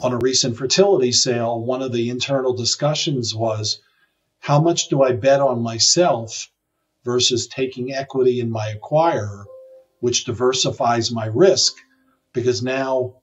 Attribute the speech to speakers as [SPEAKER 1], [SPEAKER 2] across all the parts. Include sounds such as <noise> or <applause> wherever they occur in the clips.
[SPEAKER 1] on a recent fertility sale, one of the internal discussions was how much do I bet on myself versus taking equity in my acquirer, which diversifies my risk because now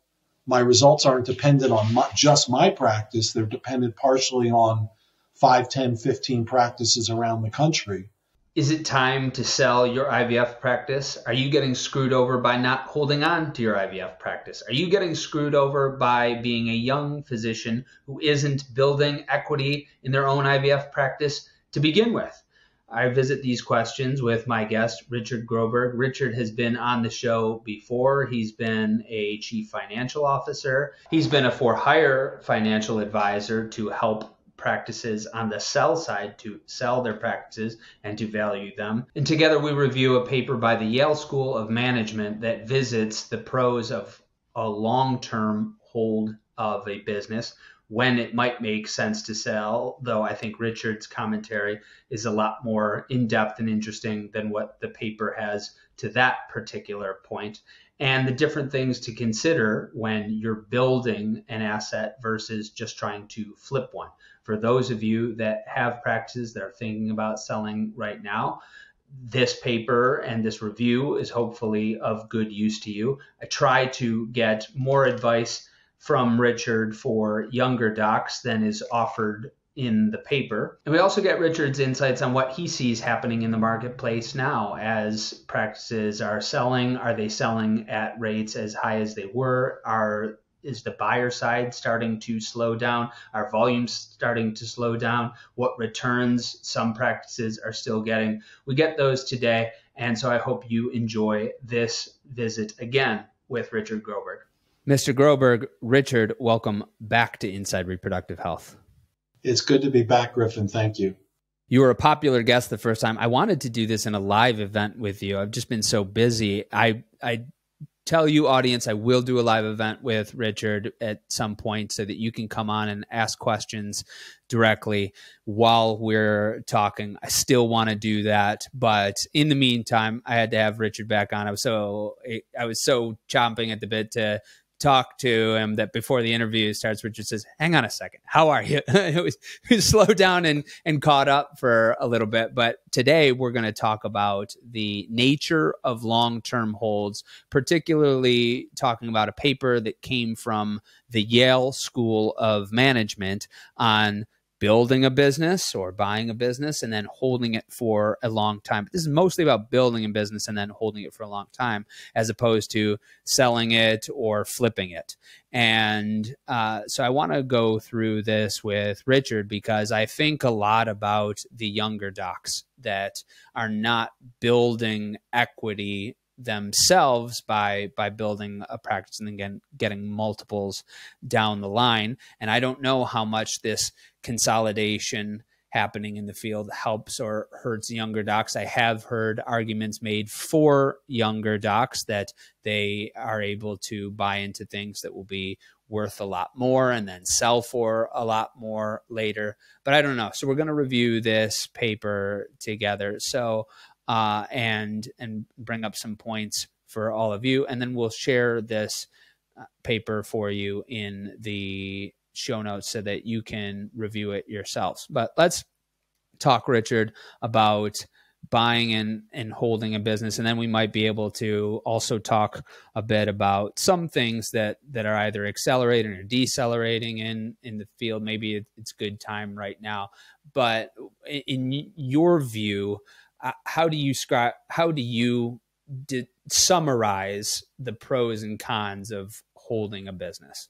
[SPEAKER 1] my results aren't dependent on my, just my practice, they're dependent partially on 5, 10, 15 practices around the country.
[SPEAKER 2] Is it time to sell your IVF practice? Are you getting screwed over by not holding on to your IVF practice? Are you getting screwed over by being a young physician who isn't building equity in their own IVF practice to begin with? I visit these questions with my guest, Richard Groberg. Richard has been on the show before. He's been a chief financial officer. He's been a for hire financial advisor to help practices on the sell side to sell their practices and to value them. And together we review a paper by the Yale School of Management that visits the pros of a long term hold of a business when it might make sense to sell, though I think Richard's commentary is a lot more in depth and interesting than what the paper has to that particular point and the different things to consider when you're building an asset versus just trying to flip one. For those of you that have practices that are thinking about selling right now, this paper and this review is hopefully of good use to you. I try to get more advice from Richard for younger docs than is offered in the paper. And we also get Richard's insights on what he sees happening in the marketplace now as practices are selling. Are they selling at rates as high as they were? Are is the buyer side starting to slow down? Are volumes starting to slow down? What returns some practices are still getting? We get those today. And so I hope you enjoy this visit again with Richard Groberg. Mr. Groberg, Richard, welcome back to Inside Reproductive Health.
[SPEAKER 1] It's good to be back, Griffin. Thank you.
[SPEAKER 2] You were a popular guest the first time. I wanted to do this in a live event with you. I've just been so busy. I I tell you audience I will do a live event with Richard at some point so that you can come on and ask questions directly while we're talking. I still want to do that, but in the meantime, I had to have Richard back on. I was so I was so chomping at the bit to talk to him that before the interview starts, Richard says, "Hang on a second, how are you?" it was, it slowed down and and caught up for a little bit. But today we're going to talk about the nature of long term holds, particularly talking about a paper that came from the Yale School of Management on building a business or buying a business and then holding it for a long time. This is mostly about building a business and then holding it for a long time, as opposed to selling it or flipping it. And uh, so I want to go through this with Richard because I think a lot about the younger docs that are not building equity themselves by by building a practice and then getting, getting multiples down the line and i don't know how much this consolidation happening in the field helps or hurts younger docs. I have heard arguments made for younger docs that they are able to buy into things that will be worth a lot more and then sell for a lot more later. But I don't know. So we're going to review this paper together. So uh, and and bring up some points for all of you, and then we'll share this uh, paper for you in the show notes so that you can review it yourselves. But let's talk, Richard, about buying and, and holding a business. And then we might be able to also talk a bit about some things that, that are either accelerating or decelerating in, in the field. Maybe it's good time right now. But in your view, uh, how do you how do you summarize the pros and cons of holding a business?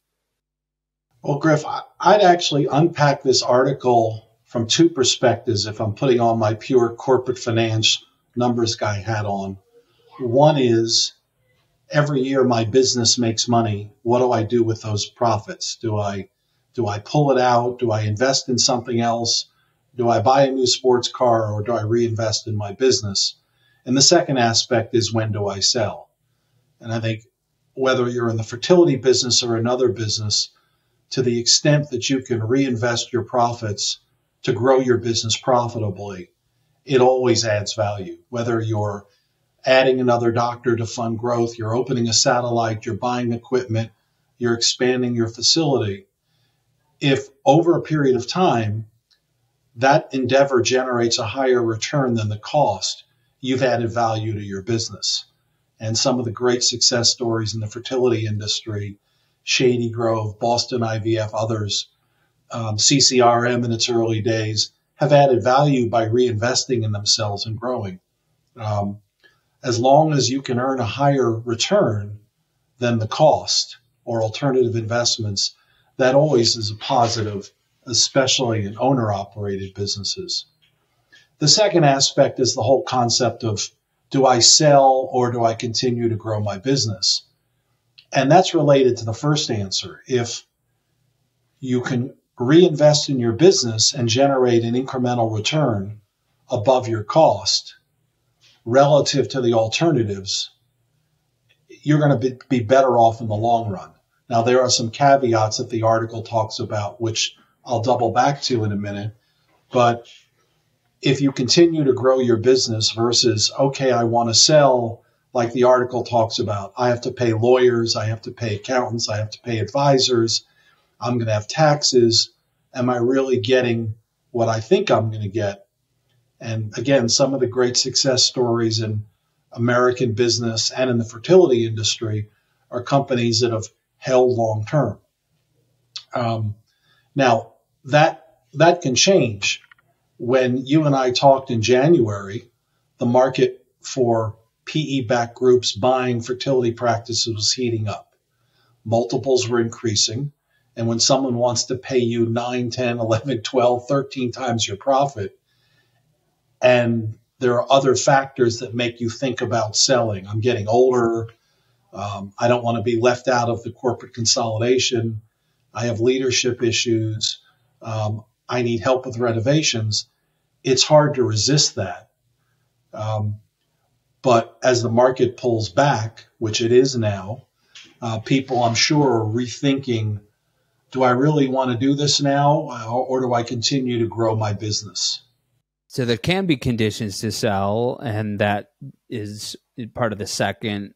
[SPEAKER 1] Well, Griff, I'd actually unpack this article from two perspectives if I'm putting on my pure corporate finance numbers guy hat on. One is every year my business makes money. What do I do with those profits? Do I do I pull it out? Do I invest in something else? Do I buy a new sports car or do I reinvest in my business? And the second aspect is when do I sell? And I think whether you're in the fertility business or another business, to the extent that you can reinvest your profits to grow your business profitably, it always adds value. Whether you're adding another doctor to fund growth, you're opening a satellite, you're buying equipment, you're expanding your facility. If over a period of time, that endeavor generates a higher return than the cost, you've added value to your business. And some of the great success stories in the fertility industry, Shady Grove, Boston IVF, others, um, CCRM in its early days, have added value by reinvesting in themselves and growing. Um, as long as you can earn a higher return than the cost or alternative investments, that always is a positive, especially in owner operated businesses. The second aspect is the whole concept of do I sell or do I continue to grow my business? And that's related to the first answer. If you can reinvest in your business and generate an incremental return above your cost relative to the alternatives, you're going to be, be better off in the long run. Now, there are some caveats that the article talks about, which I'll double back to in a minute. But if you continue to grow your business versus, okay, I want to sell, like the article talks about, I have to pay lawyers, I have to pay accountants, I have to pay advisors, I'm going to have taxes. Am I really getting what I think I'm going to get? And again, some of the great success stories in American business and in the fertility industry are companies that have held long term. Um, now that that can change. When you and I talked in January, the market for PE backed groups buying fertility practices was heating up. Multiples were increasing. And when someone wants to pay you 9, 10, 11, 12, 13 times your profit, and there are other factors that make you think about selling. I'm getting older. Um, I don't want to be left out of the corporate consolidation. I have leadership issues. Um, I need help with renovations. It's hard to resist that. Um, but as the market pulls back, which it is now, uh, people I'm sure are rethinking do I really want to do this now or, or do I continue to grow my business?
[SPEAKER 2] So there can be conditions to sell, and that is part of the second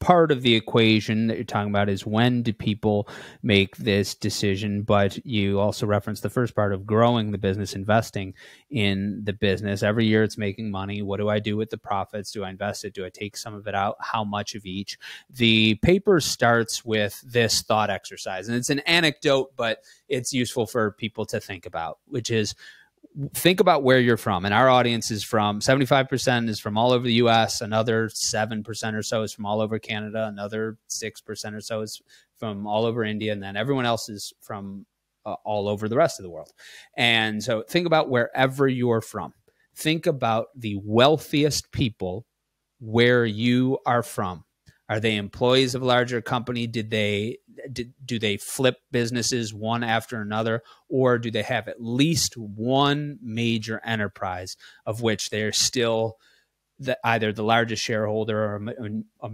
[SPEAKER 2] part of the equation that you're talking about is when do people make this decision but you also reference the first part of growing the business investing in the business. Every year it's making money. What do i do with the profits? Do i invest it? Do i take some of it out? How much of each? The paper starts with this thought exercise and it's an anecdote but it's useful for people to think about which is think about where you're from. And our audience is from 75% is from all over the US, another 7% or so is from all over Canada, another 6% or so is from all over India, and then everyone else is from uh, all over the rest of the world. And so think about wherever you're from. Think about the wealthiest people where you are from. Are they employees of a larger company? Did they do they flip businesses one after another, or do they have at least one major enterprise of which they're still the, either the largest shareholder or, or,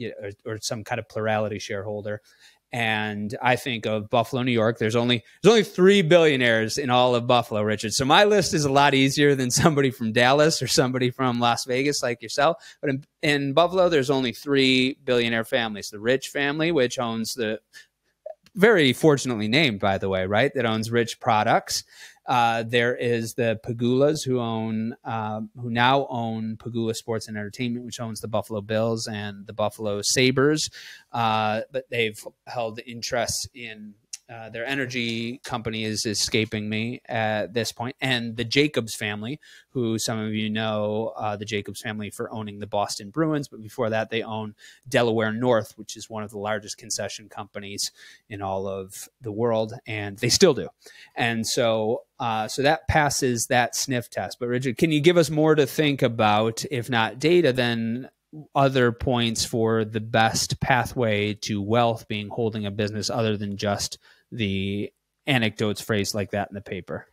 [SPEAKER 2] or, or some kind of plurality shareholder? And I think of Buffalo, New York. There's only there's only three billionaires in all of Buffalo, Richard. So my list is a lot easier than <laughs> somebody from Dallas or somebody from Las Vegas like yourself. But in, in Buffalo, there's only three billionaire families: the Rich family, which owns the very fortunately named, by the way, right? That owns Rich Products. Uh, there is the Pegulas who own, uh, who now own Pegula Sports and Entertainment, which owns the Buffalo Bills and the Buffalo Sabres. Uh, but they've held interests in uh, their energy company is escaping me at this point, and the Jacobs family, who some of you know, uh, the Jacobs family for owning the Boston Bruins, but before that they own Delaware North, which is one of the largest concession companies in all of the world, and they still do. And so, uh, so that passes that sniff test. But Richard, can you give us more to think about, if not data, then other points for the best pathway to wealth being holding a business other than just the anecdotes phrased like that in the paper?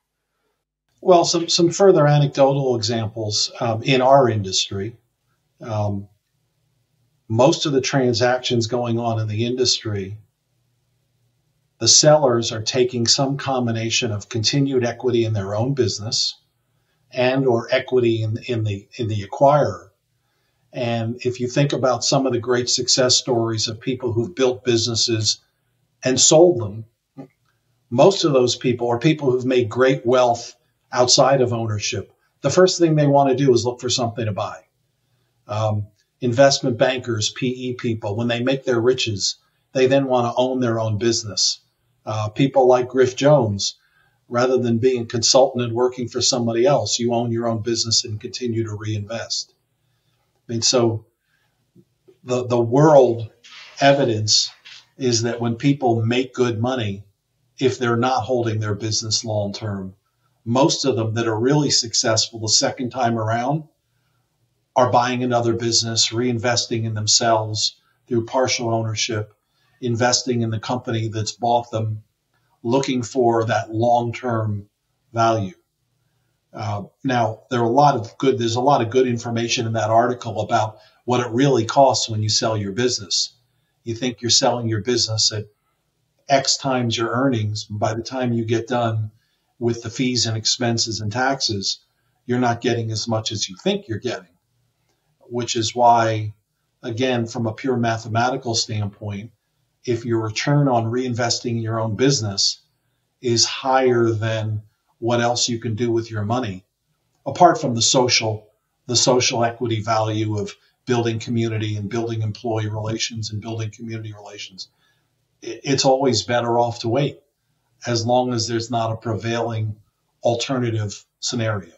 [SPEAKER 1] Well, some, some further anecdotal examples um, in our industry. Um, most of the transactions going on in the industry, the sellers are taking some combination of continued equity in their own business and or equity in, in the in the acquirer. And if you think about some of the great success stories of people who've built businesses and sold them, most of those people are people who've made great wealth outside of ownership. The first thing they want to do is look for something to buy. Um, investment bankers, PE people, when they make their riches, they then want to own their own business. Uh, people like Griff Jones, rather than being a consultant and working for somebody else, you own your own business and continue to reinvest. I mean, so the the world evidence is that when people make good money, if they're not holding their business long term, most of them that are really successful the second time around are buying another business, reinvesting in themselves through partial ownership, investing in the company that's bought them, looking for that long term value. Uh, now, there are a lot of good. There's a lot of good information in that article about what it really costs when you sell your business. You think you're selling your business at X times your earnings. By the time you get done with the fees and expenses and taxes, you're not getting as much as you think you're getting, which is why, again, from a pure mathematical standpoint, if your return on reinvesting in your own business is higher than what else you can do with your money, apart from the social, the social equity value of building community and building employee relations and building community relations. It's always better off to wait as long as there's not a prevailing alternative scenario.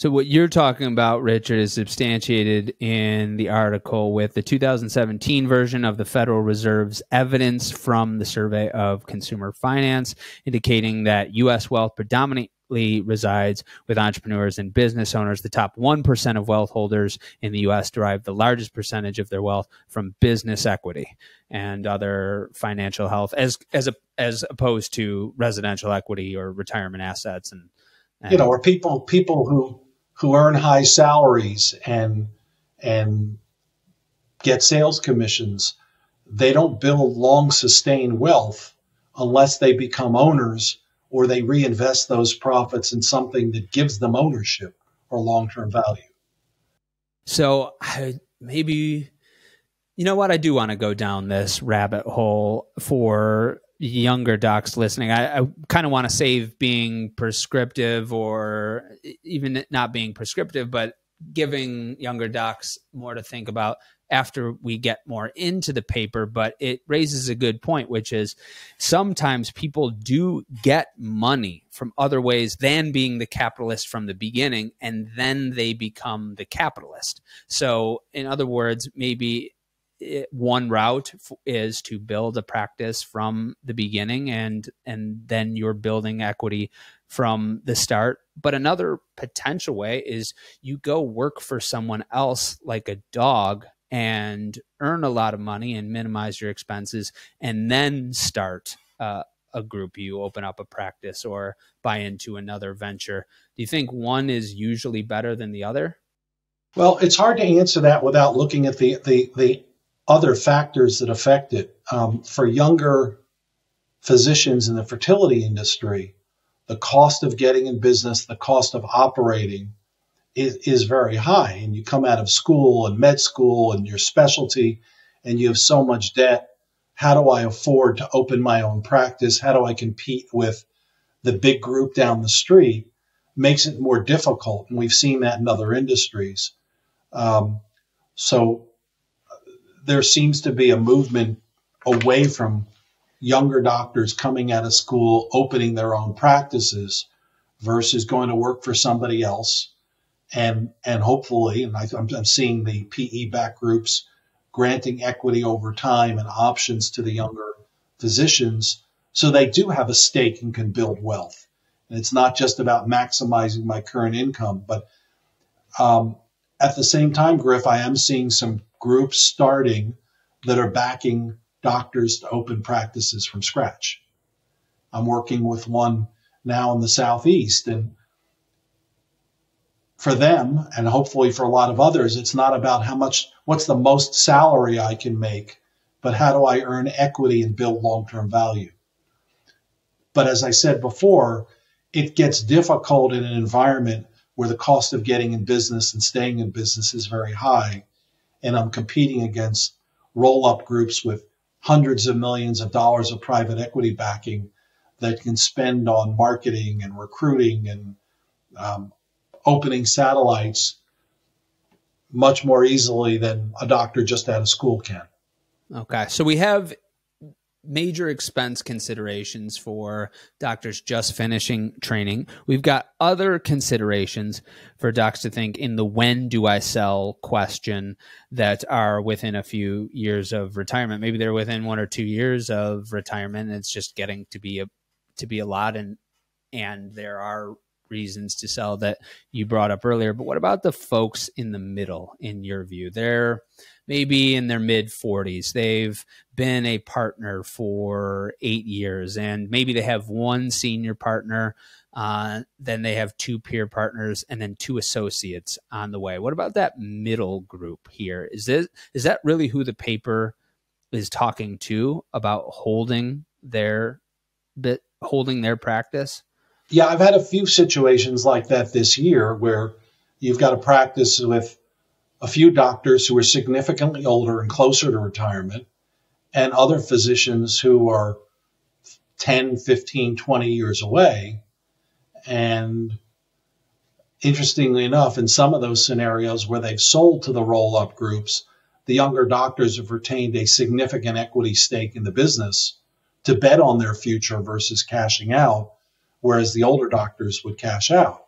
[SPEAKER 2] So what you're talking about, Richard, is substantiated in the article with the 2017 version of the Federal Reserve's evidence from the Survey of Consumer Finance, indicating that U.S. wealth resides with entrepreneurs and business owners. The top 1% of wealth holders in the US derive the largest percentage of their wealth from business equity and other financial health as as a, as opposed to residential equity or retirement assets and,
[SPEAKER 1] and you know, or people people who who earn high salaries and and get sales commissions, they don't build long sustained wealth unless they become owners or they reinvest those profits in something that gives them ownership or long term value.
[SPEAKER 2] So I, maybe, you know what? I do want to go down this rabbit hole for younger docs listening. I, I kind of want to save being prescriptive or even not being prescriptive, but giving younger docs more to think about after we get more into the paper, but it raises a good point, which is sometimes people do get money from other ways than being the capitalist from the beginning, and then they become the capitalist. So, in other words, maybe it, one route is to build a practice from the beginning and and then you're building equity from the start but another potential way is you go work for someone else like a dog and earn a lot of money and minimize your expenses and then start uh, a group. You open up a practice or buy into another venture. Do you think one is usually better than the other?
[SPEAKER 1] Well it's hard to answer that without looking at the the, the other factors that affect it. Um, for younger physicians in the fertility industry the cost of getting in business the cost of operating is, is very high. And you come out of school and med school and your specialty and you have so much debt. How do I afford to open my own practice? How do I compete with the big group down the street? Makes it more difficult. And we've seen that in other industries. Um, so there seems to be a movement away from younger doctors coming out of school, opening their own practices versus going to work for somebody else and and hopefully, and I, am I'm seeing the PE back groups granting equity over time and options to the younger physicians, so they do have a stake and can build wealth. And it's not just about maximizing my current income, but um, at the same time, Griff, I am seeing some groups starting that are backing doctors to open practices from scratch. I'm working with one now in the southeast, and for them and hopefully for a lot of others, it's not about how much, what's the most salary I can make, but how do I earn equity and build long term value? But as I said before, it gets difficult in an environment where the cost of getting in business and staying in business is very high. And I'm competing against roll up groups with hundreds of millions of dollars of private equity backing that can spend on marketing and recruiting and um, opening satellites much more easily than a doctor just out of school can.
[SPEAKER 2] Okay. So we have major expense considerations for doctors just finishing training. We've got other considerations for docs to think in the when do I sell question that are within a few years of retirement. Maybe they're within one or two years of retirement it's just getting to be a to be a lot and and there are reasons to sell that you brought up earlier. But what about the folks in the middle in your view? They're maybe in their mid 40s. They've been a partner for eight years, and maybe they have one senior partner. Uh, then they have two peer partners and then two associates on the way. What about that middle group here? Is this is that really who the paper is talking to about holding their bit holding their practice?
[SPEAKER 1] Yeah, I've had a few situations like that this year where you've got a practice with a few doctors who are significantly older and closer to retirement, and other physicians who are 10, 15, 20 years away. And interestingly enough, in some of those scenarios where they've sold to the roll up groups, the younger doctors have retained a significant equity stake in the business to bet on their future versus cashing out, whereas the older doctors would cash out.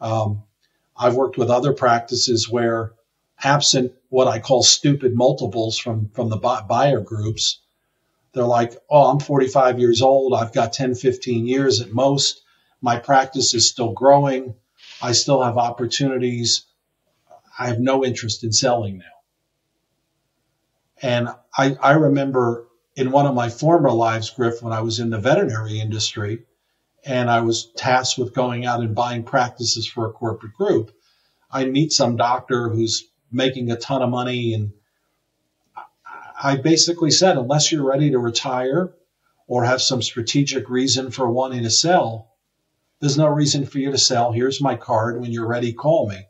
[SPEAKER 1] Um, I've worked with other practices where absent what I call stupid multiples from, from the buyer groups. They're like, oh, I'm 45 years old. I've got 10, 15 years at most. My practice is still growing. I still have opportunities. I have no interest in selling now. And I, I remember in one of my former lives, Griff, when I was in the veterinary industry and I was tasked with going out and buying practices for a corporate group, I meet some doctor who's making a ton of money. And I basically said, unless you're ready to retire or have some strategic reason for wanting to sell, there's no reason for you to sell. Here's my card. When you're ready, call me.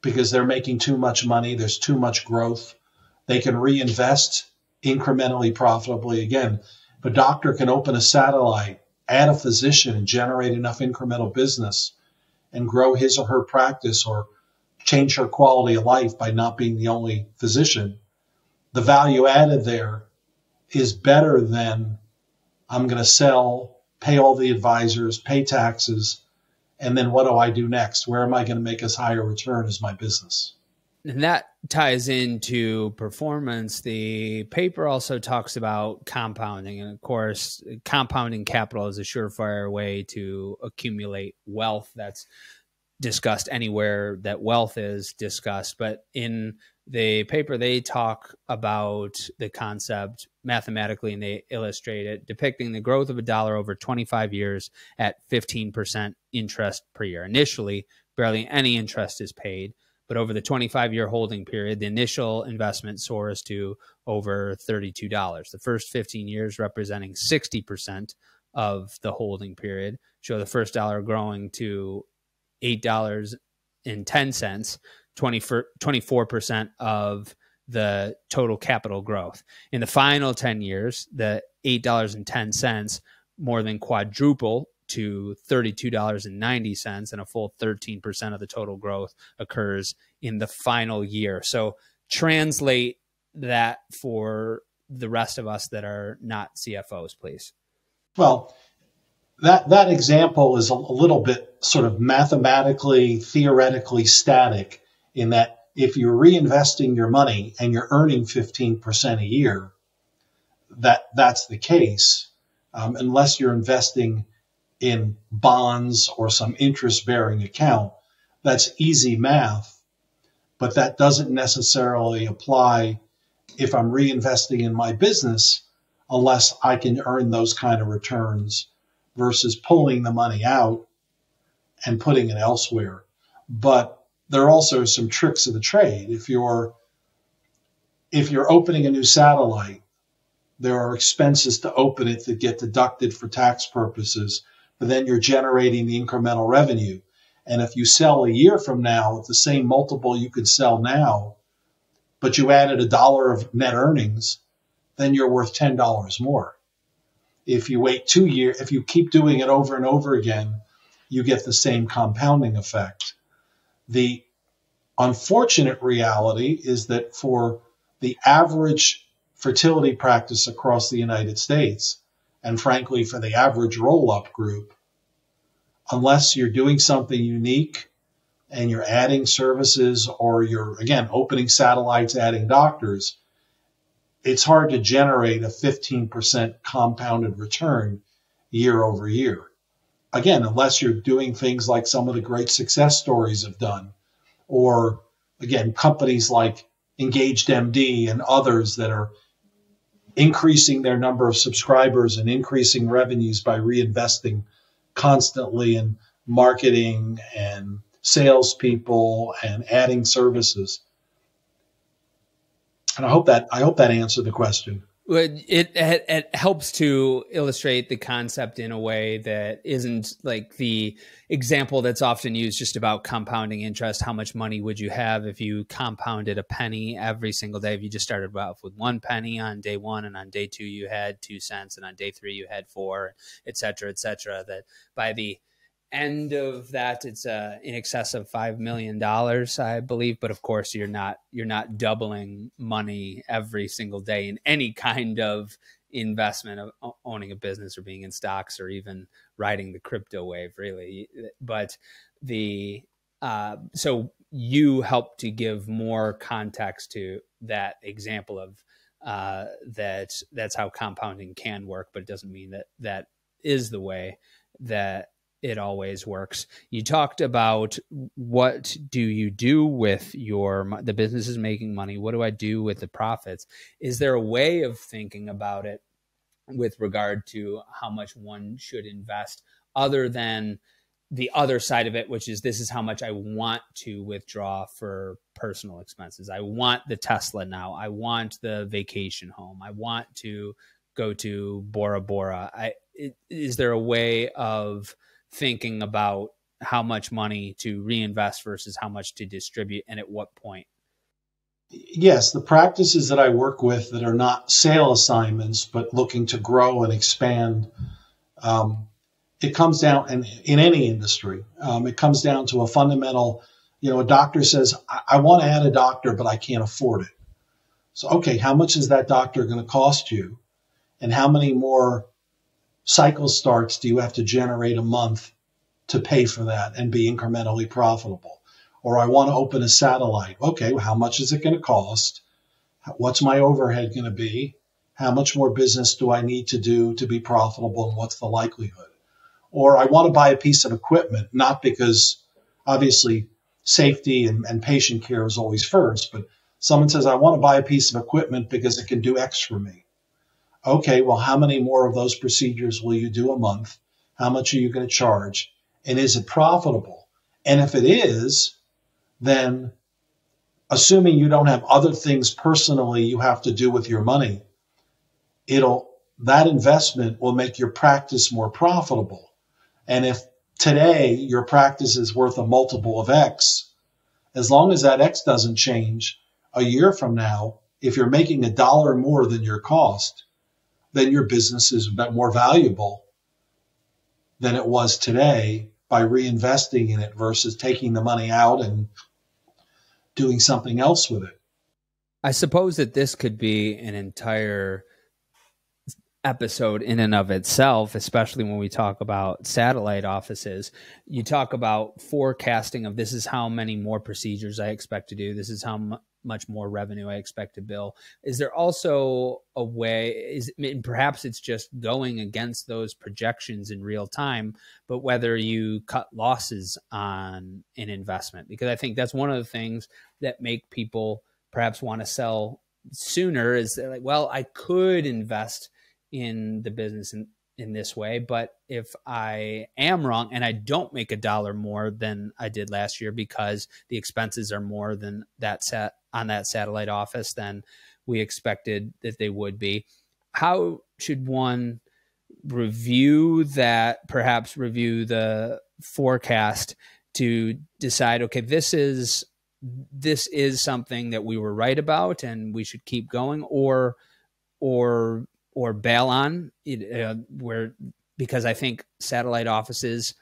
[SPEAKER 1] Because they're making too much money, there's too much growth. They can reinvest incrementally profitably. Again, if a doctor can open a satellite, add a physician, and generate enough incremental business and grow his or her practice or change her quality of life by not being the only physician, the value added there is better than I'm going to sell, pay all the advisors, pay taxes, and then what do I do next? Where am I going to make as high a return as my business?
[SPEAKER 2] And that ties into performance. The paper also talks about compounding. And of course, compounding capital is a surefire way to accumulate wealth. That's discussed anywhere that wealth is discussed. But in the paper, they talk about the concept mathematically and they illustrate it, depicting the growth of a dollar over 25 years at 15% interest per year. Initially, barely any interest is paid. But over the 25 year holding period, the initial investment soars to over $32. The first 15 years, representing 60% of the holding period, show the first dollar growing to $8.10, 24% of the total capital growth. In the final 10 years, the $8.10 more than quadruple to $32.90 and a full 13% of the total growth occurs in the final year. So translate that for the rest of us that are not CFOs, please.
[SPEAKER 1] Well, that that example is a, little bit sort of mathematically, theoretically static in that if you're reinvesting your money and you're earning 15% a year, that that's the case. Um, unless you're investing in bonds or some interest bearing account, that's easy math. But that doesn't necessarily apply if I'm reinvesting in my business unless I can earn those kind of returns versus pulling the money out and putting it elsewhere. But there are also some tricks of the trade. If you're if you're opening a new satellite, there are expenses to open it that get deducted for tax purposes, but then you're generating the incremental revenue. And if you sell a year from now at the same multiple you could sell now, but you added a dollar of net earnings, then you're worth $10 more. If you wait two years, if you keep doing it over and over again, you get the same compounding effect. The unfortunate reality is that for the average fertility practice across the United States, and frankly, for the average roll up group, unless you're doing something unique and you're adding services or you're, again, opening satellites, adding doctors, it's hard to generate a 15% compounded return year over year. Again, unless you're doing things like some of the great success stories have done, or again, companies like Engaged MD and others that are increasing their number of subscribers and increasing revenues by reinvesting constantly in marketing and salespeople and adding services. And I hope that I hope that answered the question.
[SPEAKER 2] It, it, it helps to illustrate the concept in a way that isn't like the example that's often used just about compounding interest. How much money would you have if you compounded a penny every single day? If you just started off with one penny on day one, and on day two you had two cents, and on day three you had four, et cetera, et cetera. That by the end of that it's uh, in excess of five million dollars i believe. But of course you're not you're not doubling money every single day in any kind of investment of owning a business or being in stocks or even riding the crypto wave really. But the uh, so you help to give more context to that example of uh, that that's how compounding can work but it doesn't mean that that is the way that it always works. You talked about what do you do with your the business is making money? What do I do with the profits? Is there a way of thinking about it with regard to how much one should invest other than the other side of it, which is this is how much I want to withdraw for personal expenses. I want the Tesla now. I want the vacation home. I want to go to Bora Bora. I, is there a way of thinking about how much money to reinvest versus how much to distribute and at what point?
[SPEAKER 1] Yes, the practices that I work with that are not sale assignments, but looking to grow and expand, um, it comes down, and in any industry, um, it comes down to a fundamental, you know, a doctor says, I, I want to add a doctor, but I can't afford it. So, okay, how much is that doctor going to cost you? And how many more cycle starts do you have to generate a month to pay for that and be incrementally profitable? Or I want to open a satellite. Okay, well, how much is it going to cost? What's my overhead going to be? How much more business do I need to do to be profitable and what's the likelihood? Or I want to buy a piece of equipment, not because obviously safety and, and patient care is always first, but someone says, I want to buy a piece of equipment because it can do X for me okay, well, how many more of those procedures will you do a month? How much are you going to charge? And is it profitable? And if it is, then assuming you don't have other things personally you have to do with your money, it'll that investment will make your practice more profitable. And if today your practice is worth a multiple of X, as long as that X doesn't change a year from now, if you're making a dollar more than your cost, then your business is more valuable than it was today by reinvesting in it versus taking the money out and doing something else with it.
[SPEAKER 2] I suppose that this could be an entire episode in and of itself, especially when we talk about satellite offices. You talk about forecasting of this is how many more procedures I expect to do. This is how much more revenue I expect to bill. Is there also a way is and perhaps it's just going against those projections in real time, but whether you cut losses on an investment because I think that's one of the things that make people perhaps want to sell sooner is like, well, I could invest in the business in, in this way, but if I am wrong and I don't make a dollar more than I did last year because the expenses are more than that set on that satellite office than we expected that they would be. How should one review that, perhaps review the forecast to decide, okay, this is this is something that we were right about and we should keep going, or or or bail on uh, where because I think satellite offices.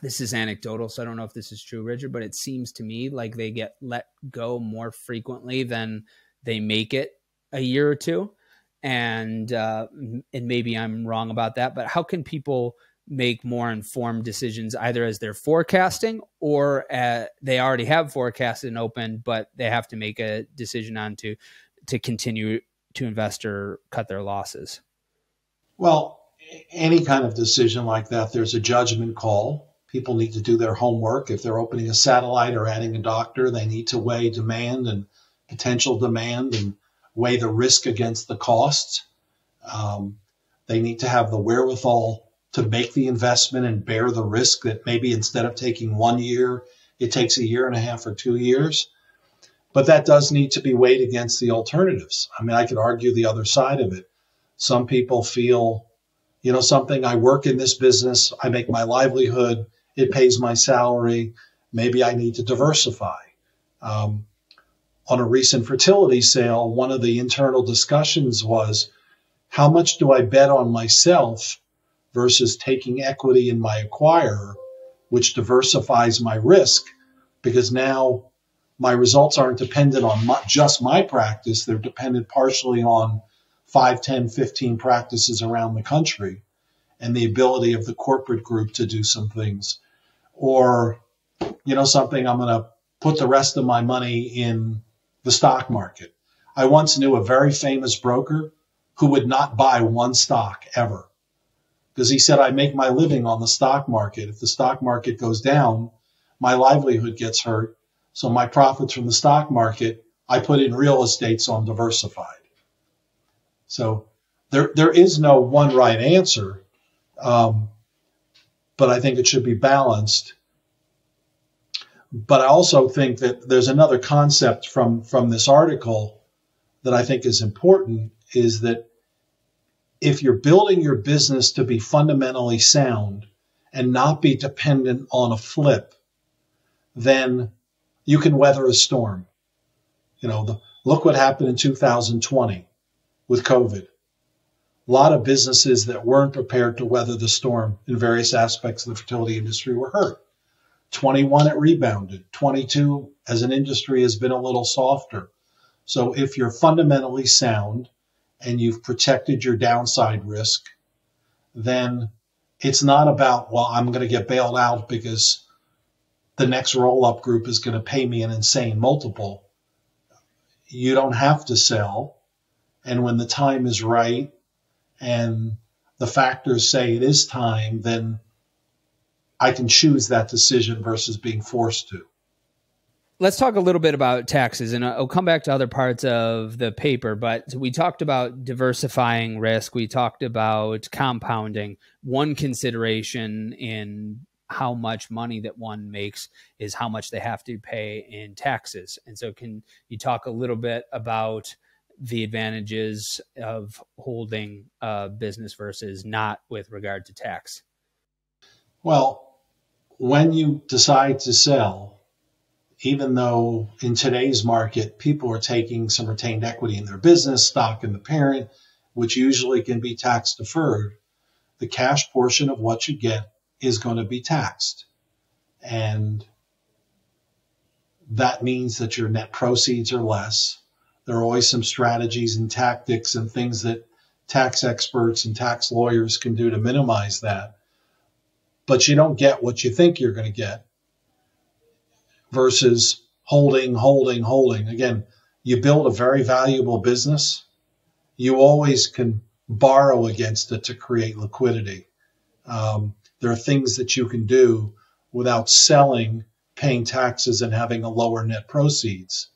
[SPEAKER 2] This is anecdotal, so I don't know if this is true, Richard, but it seems to me like they get let go more frequently than they make it a year or two and uh, and maybe I'm wrong about that. But how can people make more informed decisions either as they're forecasting or uh, they already have forecasted and open, but they have to make a decision on to to continue to invest or cut their losses?
[SPEAKER 1] Well, any kind of decision like that, there's a judgment call. People need to do their homework. If they're opening a satellite or adding a doctor, they need to weigh demand and potential demand and weigh the risk against the costs. Um, they need to have the wherewithal to make the investment and bear the risk that maybe instead of taking one year, it takes a year and a half or two years. But that does need to be weighed against the alternatives. I mean, I could argue the other side of it. Some people feel, you know, something, I work in this business, I make my livelihood, it pays my salary, maybe I need to diversify. Um, on a recent fertility sale, one of the internal discussions was how much do I bet on myself versus taking equity in my acquirer, which diversifies my risk because now my results aren't dependent on my, just my practice. They're dependent partially on 5, 10, 15 practices around the country and the ability of the corporate group to do some things. Or, you know, something I'm going to put the rest of my money in the stock market. I once knew a very famous broker who would not buy one stock ever because he said, I make my living on the stock market. If the stock market goes down, my livelihood gets hurt. So my profits from the stock market, I put in real estate, so I'm diversified. So there, there is no one right answer. Um, but I think it should be balanced. But I also think that there's another concept from, from this article that I think is important is that if you're building your business to be fundamentally sound and not be dependent on a flip, then you can weather a storm. You know, the, look what happened in 2020 with COVID. A lot of businesses that weren't prepared to weather the storm in various aspects of the fertility industry were hurt. 21, it rebounded. 22, as an industry, has been a little softer. So if you're fundamentally sound and you've protected your downside risk, then it's not about, well, I'm going to get bailed out because the next roll up group is going to pay me an insane multiple. You don't have to sell. And when the time is right and the factors say it is time, then I can choose that decision versus being forced to.
[SPEAKER 2] Let's talk a little bit about taxes, and I'll come back to other parts of the paper. But we talked about diversifying risk. We talked about compounding. One consideration in how much money that one makes is how much they have to pay in taxes. And so, can you talk a little bit about the advantages of holding a business versus not with regard to tax?
[SPEAKER 1] Well, when you decide to sell, even though in today's market people are taking some retained equity in their business, stock in the parent, which usually can be tax deferred, the cash portion of what you get is going to be taxed. And that means that your net proceeds are less. There are always some strategies and tactics and things that tax experts and tax lawyers can do to minimize that but you don't get what you think you're going to get versus holding, holding, holding. Again, you build a very valuable business. You always can borrow against it to create liquidity. Um, there are things that you can do without selling, paying taxes, and having a lower net proceeds.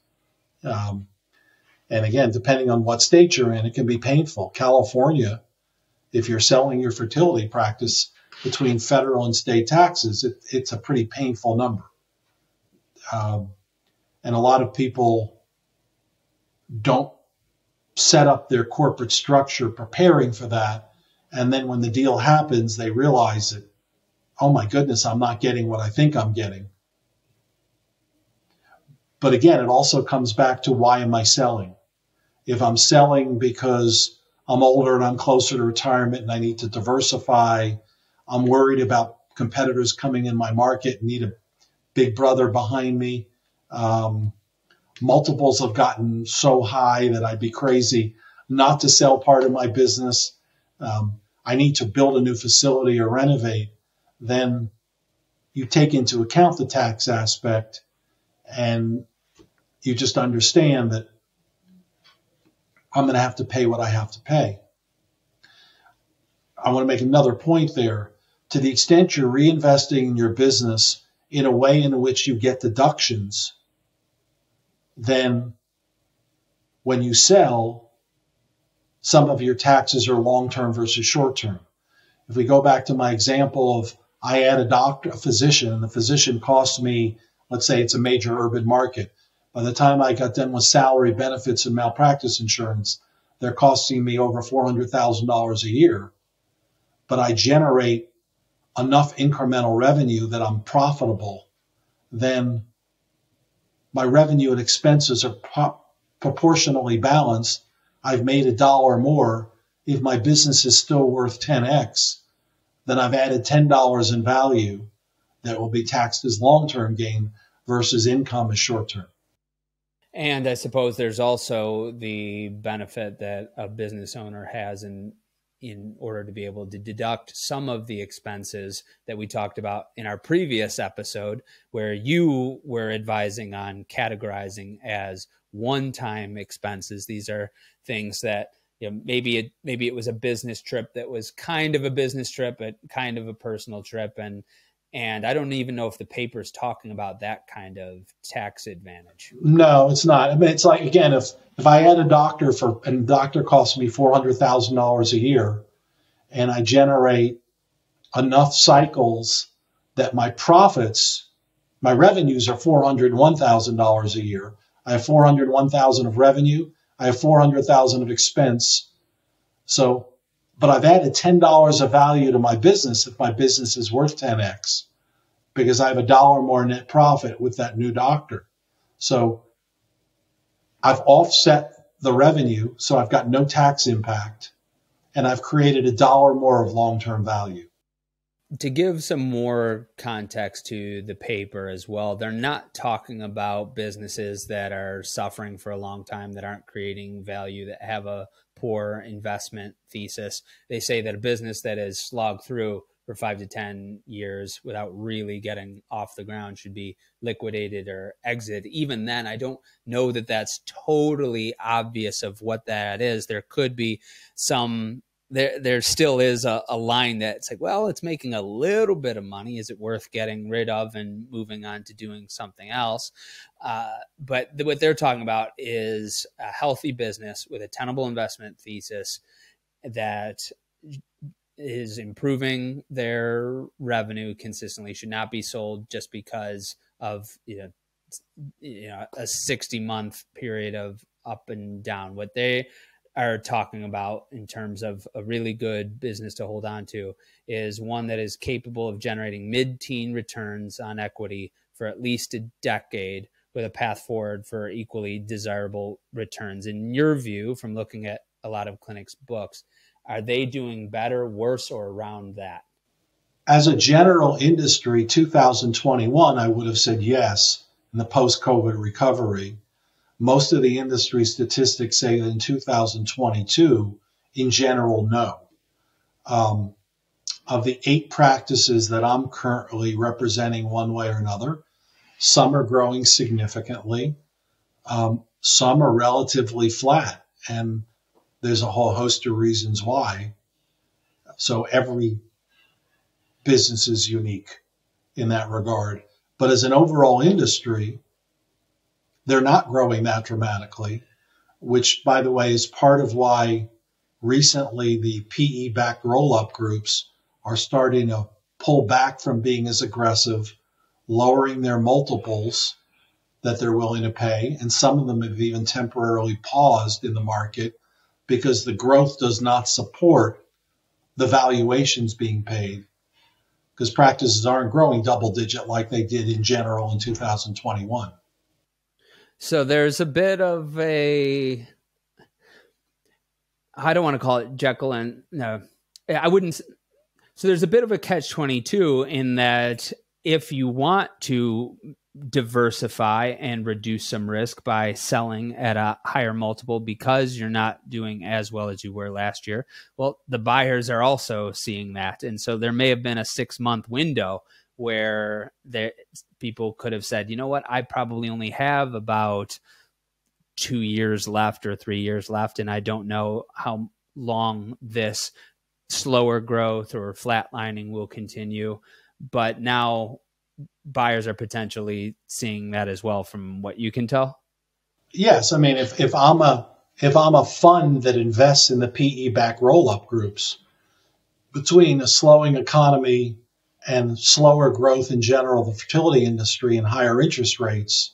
[SPEAKER 1] Um, and again, depending on what state you're in, it can be painful. California, if you're selling your fertility practice, between federal and state taxes, it, it's a pretty painful number. Um, and a lot of people don't set up their corporate structure preparing for that. And then when the deal happens, they realize that, oh my goodness, I'm not getting what I think I'm getting. But again, it also comes back to why am I selling? If I'm selling because I'm older and I'm closer to retirement and I need to diversify, I'm worried about competitors coming in my market, and need a big brother behind me. Um, multiples have gotten so high that I'd be crazy not to sell part of my business. Um, I need to build a new facility or renovate. Then you take into account the tax aspect and you just understand that I'm going to have to pay what I have to pay. I want to make another point there. To the extent you're reinvesting in your business in a way in which you get deductions, then when you sell, some of your taxes are long term versus short term. If we go back to my example of I had a doctor, a physician, and the physician cost me, let's say it's a major urban market. By the time I got done with salary, benefits, and malpractice insurance, they're costing me over $400,000 a year. But I generate enough incremental revenue that I'm profitable, then my revenue and expenses are pro- proportionally balanced. I've made a dollar more. If my business is still worth 10x, then I've added $10 in value that will be taxed as long term gain versus income as short term.
[SPEAKER 2] And I suppose there's also the benefit that a business owner has in in order to be able to deduct some of the expenses that we talked about in our previous episode where you were advising on categorizing as one-time expenses these are things that you know, maybe it maybe it was a business trip that was kind of a business trip, but kind of a personal trip, and and I don't even know if the paper is talking about that kind of tax advantage.
[SPEAKER 1] No, it's not. I mean, it's like again, if if I had a doctor for and doctor costs me four hundred thousand dollars a year, and I generate enough cycles that my profits, my revenues are four hundred one thousand dollars a year. I have four hundred one thousand of revenue I have 400,000 of expense. So, but I've added $10 of value to my business if my business is worth 10x because I have a dollar more net profit with that new doctor. So I've offset the revenue. So I've got no tax impact and I've created a dollar more of long-term value
[SPEAKER 2] to give some more context to the paper as well, they're not talking about businesses that are suffering for a long time, that aren't creating value, that have a poor investment thesis. They say that a business that has slogged through for five to 10 years without really getting off the ground should be liquidated or exit. Even then, I don't know that that's totally obvious of what that is. There could be some there there still is a, a line that's like, well, it's making a little bit of money. Is it worth getting rid of and moving on to doing something else? Uh, but the, what they're talking about is a healthy business with a tenable investment thesis that is improving their revenue consistently. Should not be sold just because of you know you know a 60 month period of up and down. What they are talking about in terms of a really good business to hold on to is one that is capable of generating mid-teen returns on equity for at least a decade with a path forward for equally desirable returns. In your view, from looking at a lot of clinics' books, are they doing better, worse, or around that?
[SPEAKER 1] As a general industry, 2021, I would have said yes in the post COVID recovery most of the industry statistics say that in 2022, in general, no. Um, of the eight practices that I'm currently representing one way or another, some are growing significantly, um, some are relatively flat, and there's a whole host of reasons why. So every business is unique in that regard. But as an overall industry, they're not growing that dramatically, which, by the way, is part of why recently the PE backed roll up groups are starting to pull back from being as aggressive, lowering their multiples that they're willing to pay. And some of them have even temporarily paused in the market because the growth does not support the valuations being paid because practices aren't growing double digit like they did in general in 2021.
[SPEAKER 2] So there's a bit of a I don't want to call it Jekyll and no, I wouldn't. So there's a bit of a catch 22 in that if you want to diversify and reduce some risk by selling at a higher multiple because you're not doing as well as you were last year, well, the buyers are also seeing that. And so there may have been a six month window where there, people could have said, you know what, I probably only have about two years left or three years left, and I don't know how long this slower growth or flatlining will continue. But now buyers are potentially seeing that as well from what you can tell.
[SPEAKER 1] Yes, I mean if, if I'm a if I'm a fund that invests in the PE back roll up groups, between a slowing economy and slower growth in general, the fertility industry and higher interest rates,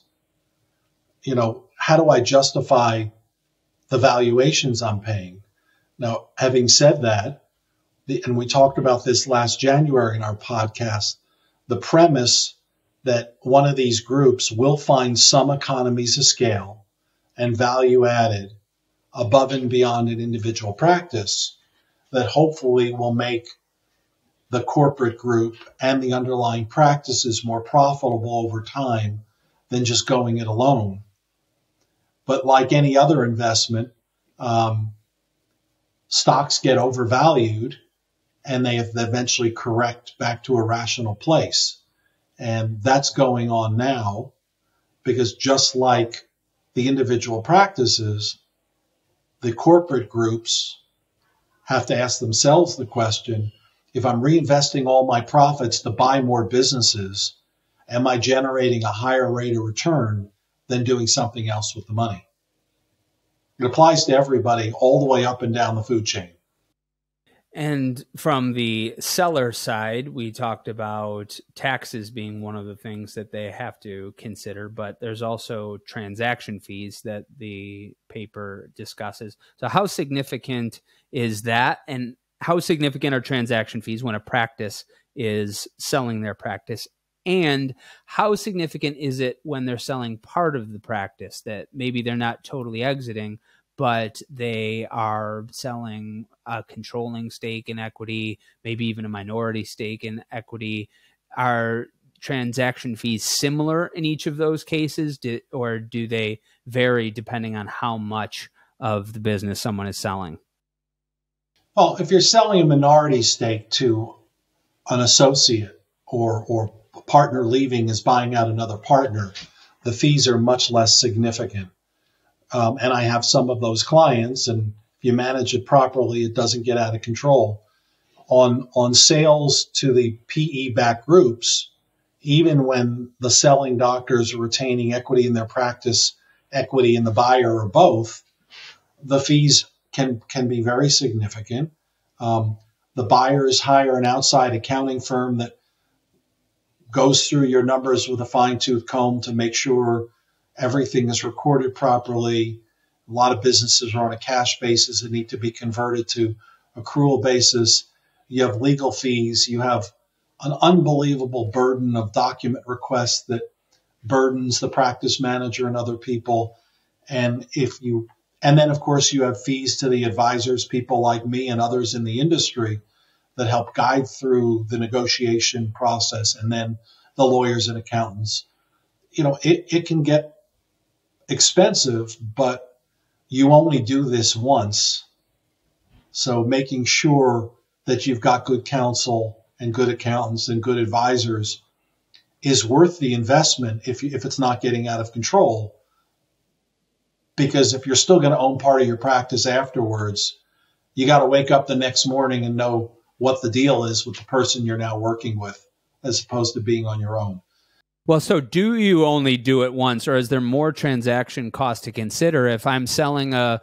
[SPEAKER 1] you know, how do I justify the valuations I'm paying? Now, having said that, the, and we talked about this last January in our podcast, the premise that one of these groups will find some economies of scale and value added above and beyond an individual practice that hopefully will make the corporate group and the underlying practices more profitable over time than just going it alone. But like any other investment, um, stocks get overvalued and they eventually correct back to a rational place. And that's going on now because just like the individual practices, the corporate groups have to ask themselves the question if I'm reinvesting all my profits to buy more businesses, am I generating a higher rate of return than doing something else with the money? It applies to everybody all the way up and down the food chain.
[SPEAKER 2] And from the seller side, we talked about taxes being one of the things that they have to consider, but there's also transaction fees that the paper discusses. So, how significant is that? And how significant are transaction fees when a practice is selling their practice? And how significant is it when they're selling part of the practice that maybe they're not totally exiting, but they are selling a controlling stake in equity, maybe even a minority stake in equity. Are transaction fees similar in each of those cases, do, or do they vary depending on how much of the business someone is selling?
[SPEAKER 1] Well, if you're selling a minority stake to an associate or, or a partner leaving is buying out another partner, the fees are much less significant. Um, and I have some of those clients, and if you manage it properly, it doesn't get out of control. On on sales to the PE back groups, even when the selling doctors are retaining equity in their practice, equity in the buyer, or both, the fees can can be very significant. Um, the buyers hire an outside accounting firm that goes through your numbers with a fine tooth comb to make sure everything is recorded properly. A lot of businesses are on a cash basis and need to be converted to accrual basis. You have legal fees. You have an unbelievable burden of document requests that burdens the practice manager and other people. And if you, and then of course you have fees to the advisors, people like me and others in the industry that help guide through the negotiation process and then the lawyers and accountants. You know, it, it can get expensive, but you only do this once. So making sure that you've got good counsel and good accountants and good advisors is worth the investment if, if it's not getting out of control. Because if you're still going to own part of your practice afterwards, you got to wake up the next morning and know what the deal is with the person you're now working with, as opposed to being on your own.
[SPEAKER 2] Well, so do you only do it once, or is there more transaction cost to consider? If I'm selling a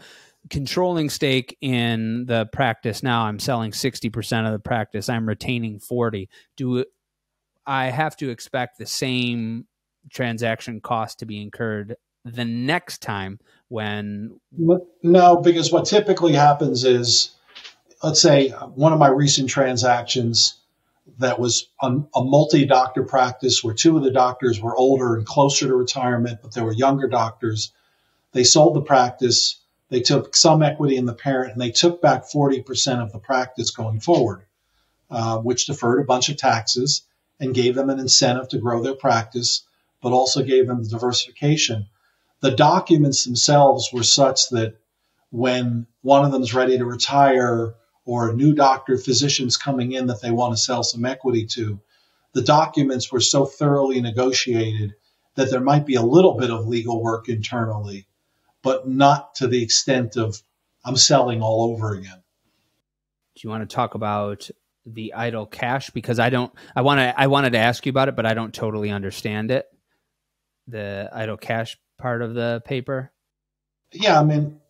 [SPEAKER 2] controlling stake in the practice now, I'm selling 60% of the practice, I'm retaining 40. Do I have to expect the same transaction cost to be incurred the next time when?
[SPEAKER 1] No, because what typically happens is, let's say one of my recent transactions, that was a, a multi doctor practice where two of the doctors were older and closer to retirement, but there were younger doctors. They sold the practice. They took some equity in the parent and they took back 40% of the practice going forward, uh, which deferred a bunch of taxes and gave them an incentive to grow their practice, but also gave them the diversification. The documents themselves were such that when one of them is ready to retire or a new doctor, physicians coming in that they want to sell some equity to. The documents were so thoroughly negotiated that there might be a little bit of legal work internally, but not to the extent of I'm selling all over again.
[SPEAKER 2] Do you want to talk about the idle cash? Because I don't, I want to, I wanted to ask you about it, but I don't totally understand it. The idle cash part of the paper.
[SPEAKER 1] Yeah, I mean,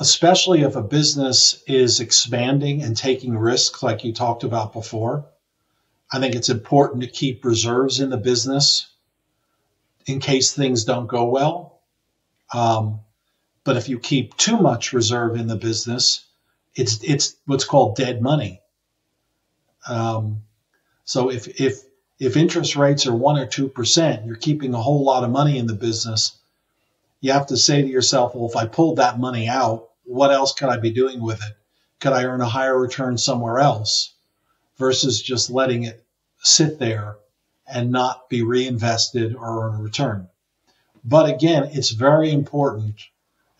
[SPEAKER 1] especially if a business is expanding and taking risks like you talked about before. I think it's important to keep reserves in the business in case things don't go well. Um, but if you keep too much reserve in the business, it's it's what's called dead money. Um, so if if if interest rates are one or two percent, you're keeping a whole lot of money in the business you have to say to yourself, well, if I pulled that money out, what else could I be doing with it? Could I earn a higher return somewhere else versus just letting it sit there and not be reinvested or earn a return? But again, it's very important,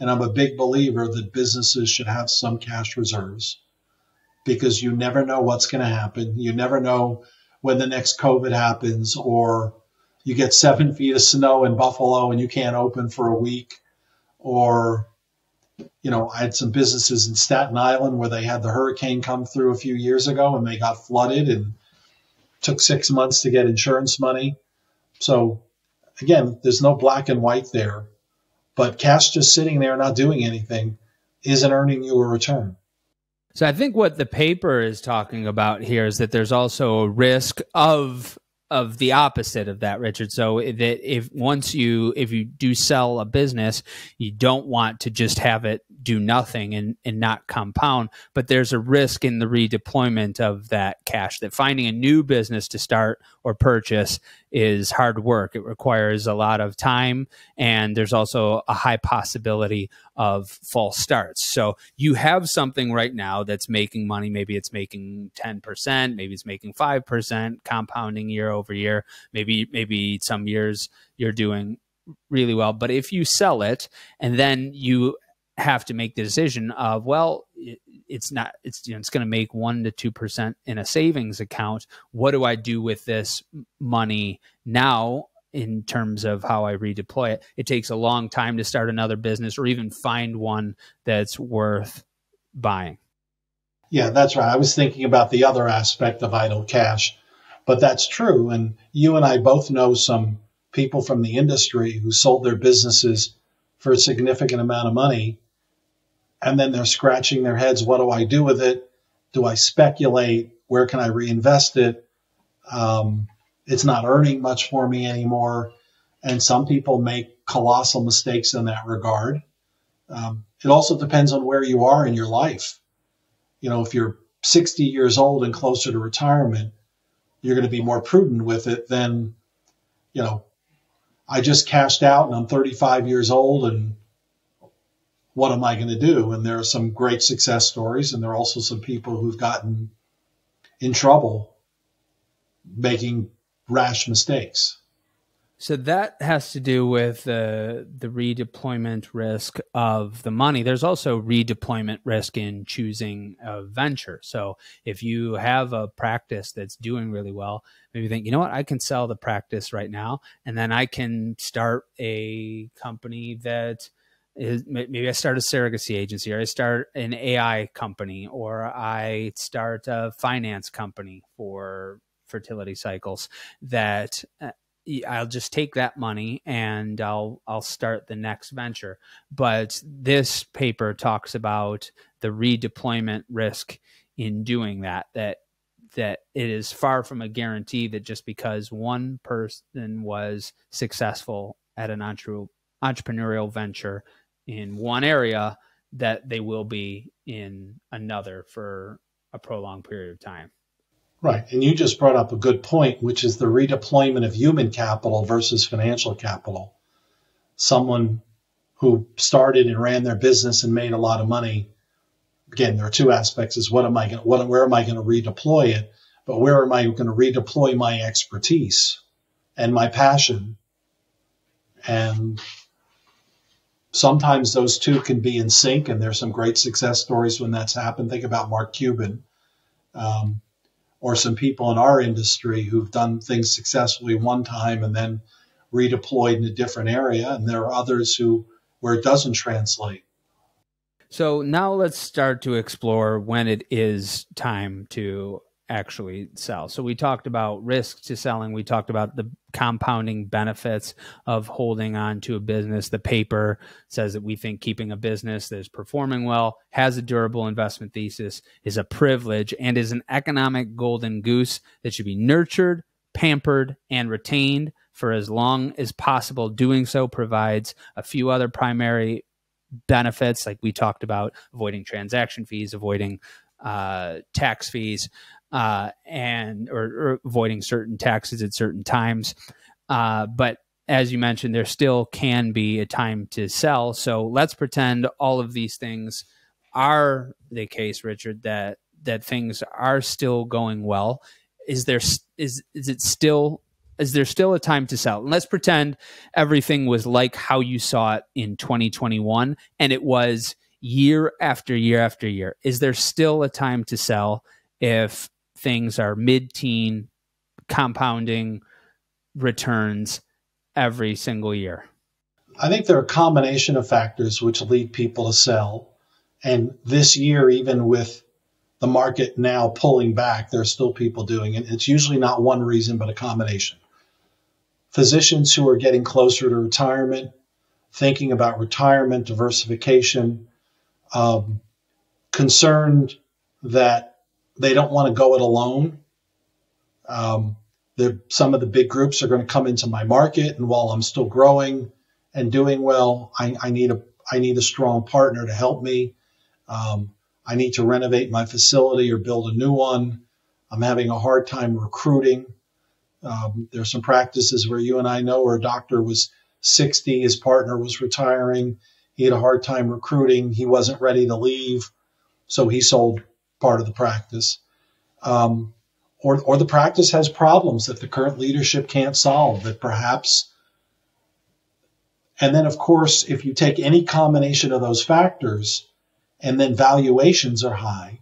[SPEAKER 1] and I'm a big believer that businesses should have some cash reserves because you never know what's going to happen. You never know when the next COVID happens or you get seven feet of snow in Buffalo and you can't open for a week. Or, you know, I had some businesses in Staten Island where they had the hurricane come through a few years ago and they got flooded and took six months to get insurance money. So again, there's no black and white there, but cash just sitting there not doing anything isn't earning you a return.
[SPEAKER 2] So I think what the paper is talking about here is that there's also a risk of of the opposite of that, Richard. So that if once you if you do sell a business, you don't want to just have it do nothing and, and not compound, but there's a risk in the redeployment of that cash that finding a new business to start or purchase is hard work. It requires a lot of time, and there's also a high possibility of false starts. So you have something right now that's making money. Maybe it's making 10%, maybe it's making 5%, compounding year over year. Maybe, maybe some years you're doing really well. But if you sell it and then you have to make the decision of, well, it's not it's you know, it's going to make 1 to 2% in a savings account. What do i do with this money now in terms of how i redeploy it? It takes a long time to start another business or even find one that's worth buying.
[SPEAKER 1] Yeah that's right. I was thinking about the other aspect of idle cash but that's true. And you and i both know some people from the industry who sold their businesses for a significant amount of money and then they're scratching their heads what do I do with it? Do I speculate? Where can I reinvest it? Um, it's not earning much for me anymore. And some people make colossal mistakes in that regard. Um, it also depends on where you are in your life. You know, if you're 60 years old and closer to retirement, you're going to be more prudent with it than, you know, I just cashed out and I'm 35 years old and what am I going to do? And there are some great success stories, and there are also some people who've gotten in trouble making rash mistakes.
[SPEAKER 2] So that has to do with the redeployment risk of the money. There's also redeployment risk in choosing a venture. So if you have a practice that's doing really well, maybe think, you know what, I can sell the practice right now, and then I can start a company that – maybe I start a surrogacy agency or I start an AI company or I start a finance company for fertility cycles that uh, I'll just take that money and I'll I'll start the next venture. But this paper talks about the redeployment risk in doing that that that it is far from a guarantee that just because one person was successful at an entrepreneurial venture in one area that they will be in another for a prolonged period of time.
[SPEAKER 1] Right. And you just brought up a good point, which is the redeployment of human capital versus financial capital. Someone who started and ran their business and made a lot of money. Again, there are two aspects: is what am I going, what, where am I going to redeploy it, but where am I going to redeploy my expertise and my passion? And sometimes those two can be in sync, and there's some great success stories when that's happened. Think about Mark Cuban, um, or some people in our industry who've done things successfully one time and then redeployed in a different area, and there are others who where it doesn't translate.
[SPEAKER 2] So now let's start to explore when it is time to actually sell. So we talked about risk to selling. We talked about the compounding benefits of holding on to a business. The paper says that we think keeping a business that is performing well, has a durable investment thesis, is a privilege, and is an economic golden goose that should be nurtured, pampered, and retained for as long as possible. Doing so provides a few other primary benefits, like we talked about avoiding transaction fees, avoiding uh, tax fees, uh, and or, or, avoiding certain taxes at certain times. Uh, but as you mentioned, there still can be a time to sell. So let's pretend all of these things are the case, Richard. That that things are still going well. Is there is is it still is there still a time to sell? And let's pretend everything was like how you saw it in 2021 and it was year after year after year. Is there still a time to sell if things are mid-teen compounding returns every single year?
[SPEAKER 1] I think there are a combination of factors which lead people to sell. And this year, even with the market now pulling back, there are still people doing it. It's usually not one reason, but a combination. Physicians who are getting closer to retirement, thinking about retirement, diversification, um, concerned that they don't want to go it alone. Um, some of the big groups are going to come into my market, and while I'm still growing and doing well, I, I need a I need a strong partner to help me. Um, I need to renovate my facility or build a new one. I'm having a hard time recruiting. Um, there's some practices where you and I know where a doctor was 60, his partner was retiring. He had a hard time recruiting. He wasn't ready to leave, so he sold part of the practice. Um, or, or the practice has problems that the current leadership can't solve, that perhaps. And then, of course, if you take any combination of those factors and then valuations are high,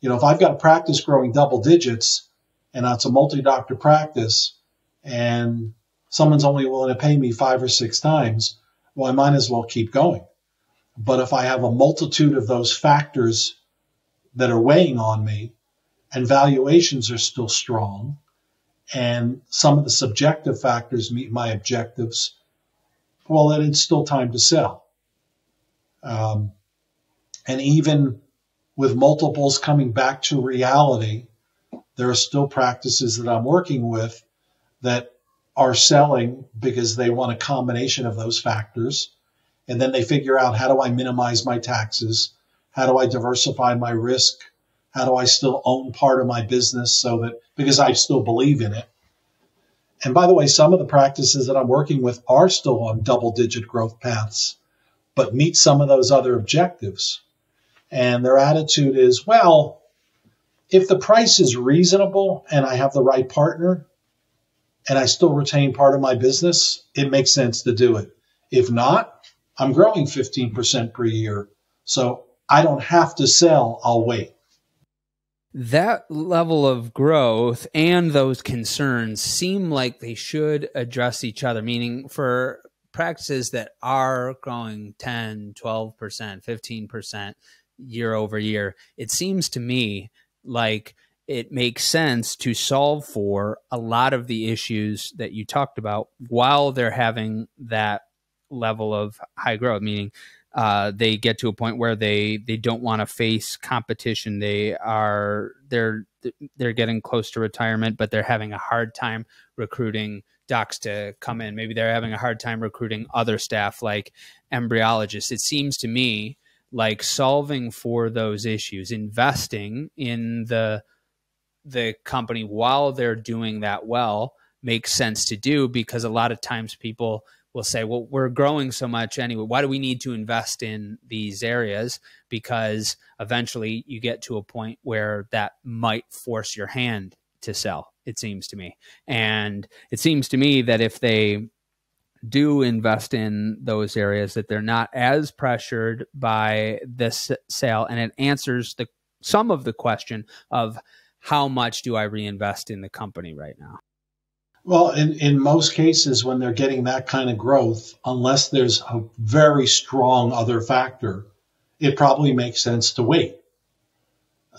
[SPEAKER 1] you know, if I've got a practice growing double digits and it's a multi doctor practice and someone's only willing to pay me five or six times, well, I might as well keep going. But if I have a multitude of those factors that are weighing on me, and valuations are still strong, and some of the subjective factors meet my objectives, well, then it's still time to sell. Um, and even with multiples coming back to reality, there are still practices that I'm working with that are selling because they want a combination of those factors. And then they figure out how do I minimize my taxes? How do I diversify my risk? How do I still own part of my business so that because I still believe in it? And by the way, some of the practices that I'm working with are still on double digit growth paths, but meet some of those other objectives. And their attitude is, well, if the price is reasonable and I have the right partner and I still retain part of my business, it makes sense to do it. If not, I'm growing 15% per year. So I don't have to sell, I'll wait.
[SPEAKER 2] That level of growth and those concerns seem like they should address each other, meaning for practices that are growing 10, 12%, 15% year over year, it seems to me like it makes sense to solve for a lot of the issues that you talked about while they're having that level of high growth, meaning uh, they get to a point where they they don't want to face competition. They are they're they're getting close to retirement, but they're having a hard time recruiting docs to come in. Maybe they're having a hard time recruiting other staff like embryologists. It seems to me like solving for those issues, investing in the the company while they're doing that well makes sense to do because a lot of times people will say, well, we're growing so much anyway. Why do we need to invest in these areas? Because eventually you get to a point where that might force your hand to sell, it seems to me. And it seems to me that if they do invest in those areas, that they're not as pressured by this sale. And it answers the some of the question of how much do I reinvest in the company right now?
[SPEAKER 1] Well, in, in most cases, when they're getting that kind of growth, unless there's a very strong other factor, it probably makes sense to wait.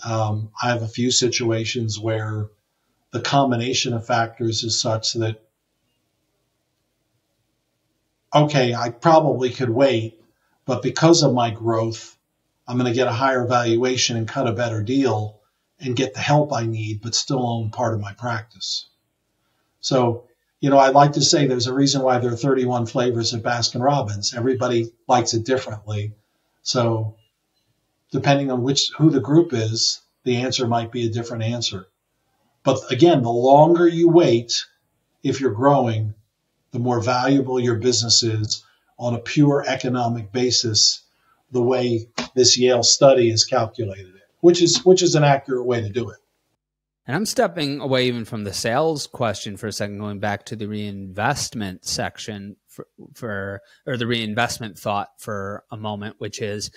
[SPEAKER 1] Um, I have a few situations where the combination of factors is such that, okay, I probably could wait, but because of my growth, I'm going to get a higher valuation and cut a better deal and get the help I need, but still own part of my practice. So, you know, I like to say there's a reason why there are 31 flavors of Baskin Robbins. Everybody likes it differently. So, depending on which who the group is, the answer might be a different answer. But again, the longer you wait, if you're growing, the more valuable your business is on a pure economic basis, the way this Yale study has calculated it, which is which is an accurate way to do it.
[SPEAKER 2] And I'm stepping away even from the sales question for a second, going back to the reinvestment section for, for or the reinvestment thought for a moment, which is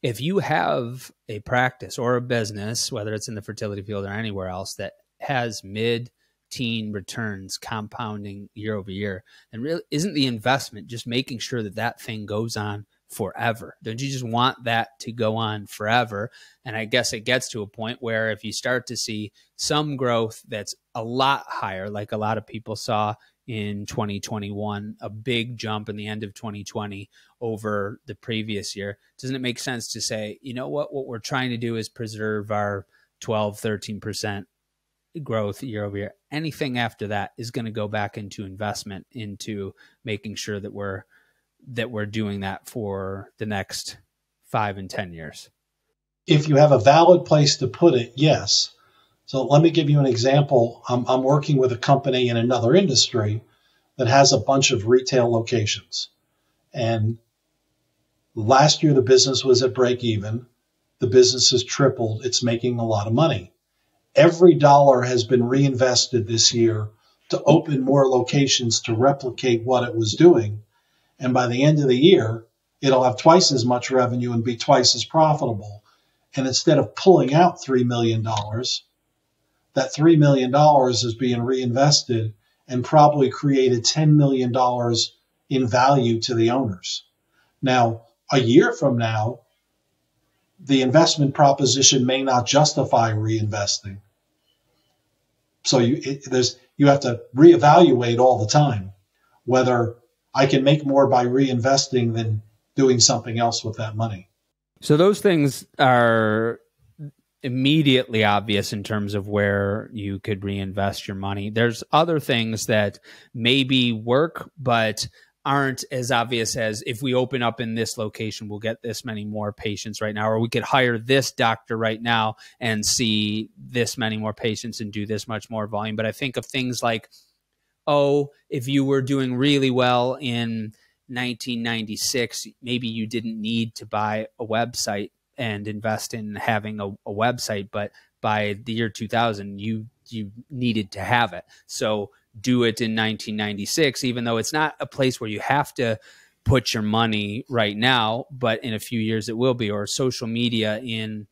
[SPEAKER 2] if you have a practice or a business, whether it's in the fertility field or anywhere else, that has mid teen returns compounding year over year, and really isn't the investment just making sure that that thing goes on forever? Don't you just want that to go on forever? And I guess it gets to a point where if you start to see some growth that's a lot higher, like a lot of people saw in 2021, a big jump in the end of 2020 over the previous year, doesn't it make sense to say, you know what, what we're trying to do is preserve our 12, 13% growth year over year. Anything after that is going to go back into investment, into making sure that we're that we're doing that for the next five and 10 years?
[SPEAKER 1] If you have a valid place to put it, yes. So let me give you an example. I'm, I'm working with a company in another industry that has a bunch of retail locations. And last year, the business was at break even. The business has tripled. It's making a lot of money. Every dollar has been reinvested this year to open more locations to replicate what it was doing. And by the end of the year, it'll have twice as much revenue and be twice as profitable. And instead of pulling out $3 million, that $3 million is being reinvested and probably created $10 million in value to the owners. Now, a year from now, the investment proposition may not justify reinvesting. So you, it, there's, you have to reevaluate all the time whether I can make more by reinvesting than doing something else with that money.
[SPEAKER 2] So those things are immediately obvious in terms of where you could reinvest your money. There's other things that maybe work, but aren't as obvious as if we open up in this location, we'll get this many more patients right now, or we could hire this doctor right now and see this many more patients and do this much more volume. But I think of things like oh, if you were doing really well in 1996, maybe you didn't need to buy a website and invest in having a, a website, but by the year 2000, you you needed to have it. So do it in 1996, even though it's not a place where you have to put your money right now, but in a few years it will be, or social media in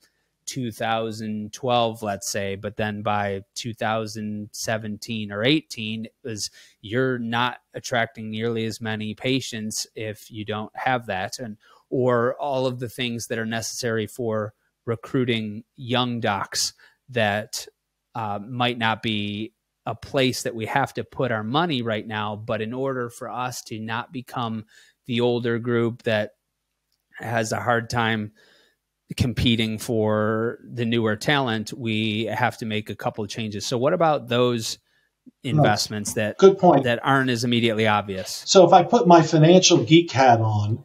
[SPEAKER 2] 2012, let's say, but then by 2017 or 18, it was you're not attracting nearly as many patients if you don't have that, and or all of the things that are necessary for recruiting young docs that uh, might not be a place that we have to put our money right now. But in order for us to not become the older group that has a hard time competing for the newer talent, we have to make a couple of changes. So, what about those investments that
[SPEAKER 1] good point
[SPEAKER 2] that aren't as immediately obvious?
[SPEAKER 1] So, if I put my financial geek hat on,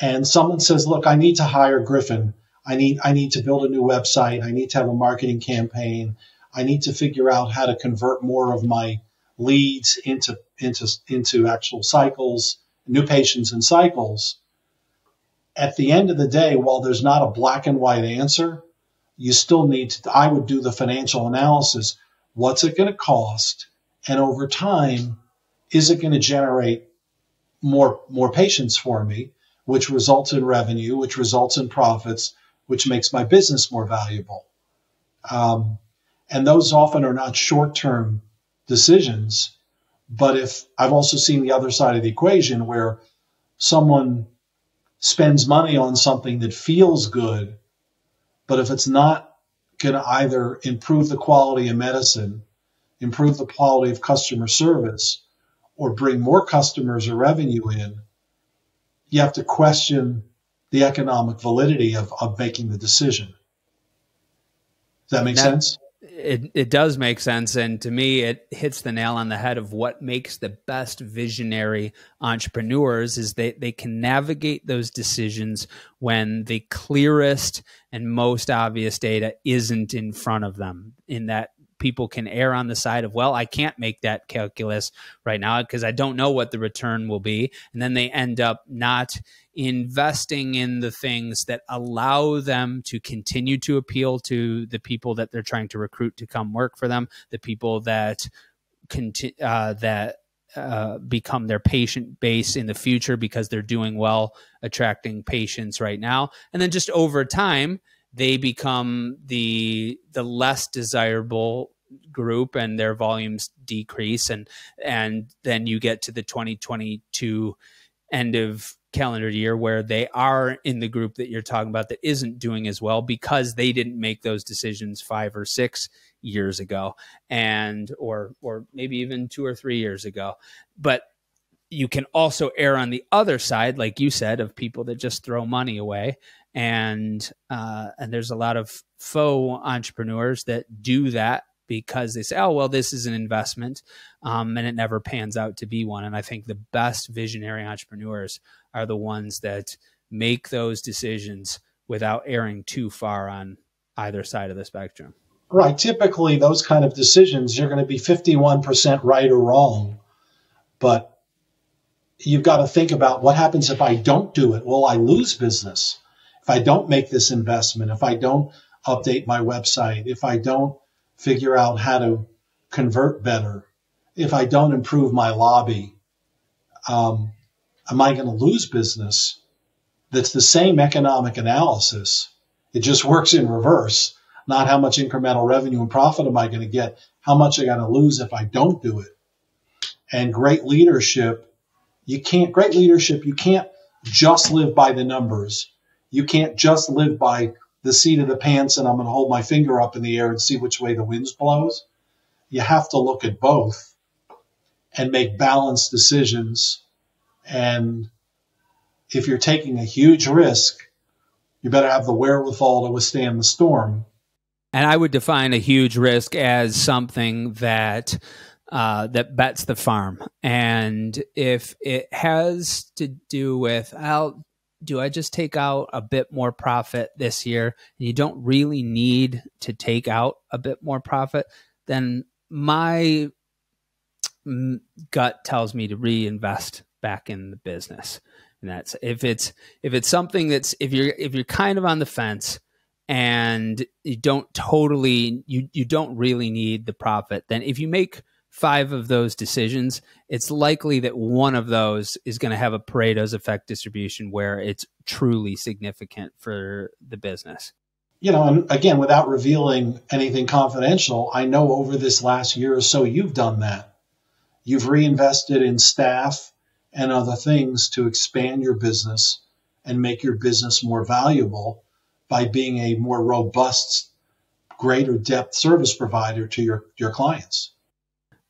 [SPEAKER 1] and someone says, "Look, I need to hire Griffin. I need I need to build a new website. I need to have a marketing campaign. I need to figure out how to convert more of my leads into into into actual cycles, new patients and cycles. At the end of the day, while there's not a black and white answer, you still need to I would do the financial analysis. What's it going to cost? And over time, is it going to generate more more patients for me, which results in revenue, which results in profits, which makes my business more valuable? Um, and those often are not short term decisions. But if I've also seen the other side of the equation where someone spends money on something that feels good, but if it's not going to either improve the quality of medicine, improve the quality of customer service, or bring more customers or revenue in, you have to question the economic validity of, of making the decision. Does that make that, sense?
[SPEAKER 2] It, it does make sense. And to me, it hits the nail on the head of what makes the best visionary entrepreneurs is they, they can navigate those decisions when the clearest and most obvious data isn't in front of them in that people can err on the side of well i can't make that calculus right now because i don't know what the return will be and then they end up not investing in the things that allow them to continue to appeal to the people that they're trying to recruit to come work for them, the people that conti- uh, that uh, become their patient base in the future because they're doing well attracting patients right now, and then just over time they become the the less desirable group and their volumes decrease. And and then you get to the 2022 end of calendar year where they are in the group that you're talking about that isn't doing as well because they didn't make those decisions five or six years ago and or or maybe even two or three years ago. But you can also err on the other side like you said of people that just throw money away. And uh, and there's a lot of faux entrepreneurs that do that because they say, oh, well, this is an investment. Um, and it never pans out to be one. And I think the best visionary entrepreneurs are the ones that make those decisions without erring too far on either side of the spectrum.
[SPEAKER 1] Right. Typically, those kind of decisions, you're going to be 51% right or wrong. But you've got to think about what happens if I don't do it? Will I lose business? If I don't make this investment, if I don't update my website, if I don't figure out how to convert better, if I don't improve my lobby, um, am I going to lose business? That's the same economic analysis. It just works in reverse. Not how much incremental revenue and profit am I going to get? How much I got to lose if I don't do it? And great leadership, you can't, great leadership, you can't just live by the numbers. You can't just live by the seat of the pants and I'm going to hold my finger up in the air and see which way the wind blows. You have to look at both and make balanced decisions. And if you're taking a huge risk, you better have the wherewithal to withstand the storm.
[SPEAKER 2] And I would define a huge risk as something that uh, that bets the farm. And if it has to do with, I'll do I just take out a bit more profit this year you don't really need to take out a bit more profit, then my gut tells me to reinvest back in the business. And that's if it's if it's something that's if you're if you're kind of on the fence and you don't totally you you don't really need the profit, then if you make five of those decisions, it's likely that one of those is going to have a Pareto's effect distribution where it's truly significant for the business.
[SPEAKER 1] You know, and again, without revealing anything confidential, I know over this last year or so, you've done that. You've reinvested in staff and other things to expand your business and make your business more valuable by being a more robust, greater depth service provider to your, your clients.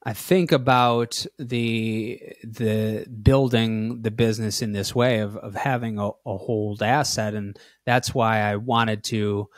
[SPEAKER 2] I think about the the building the business in this way of of having a, a hold asset, and that's why I wanted to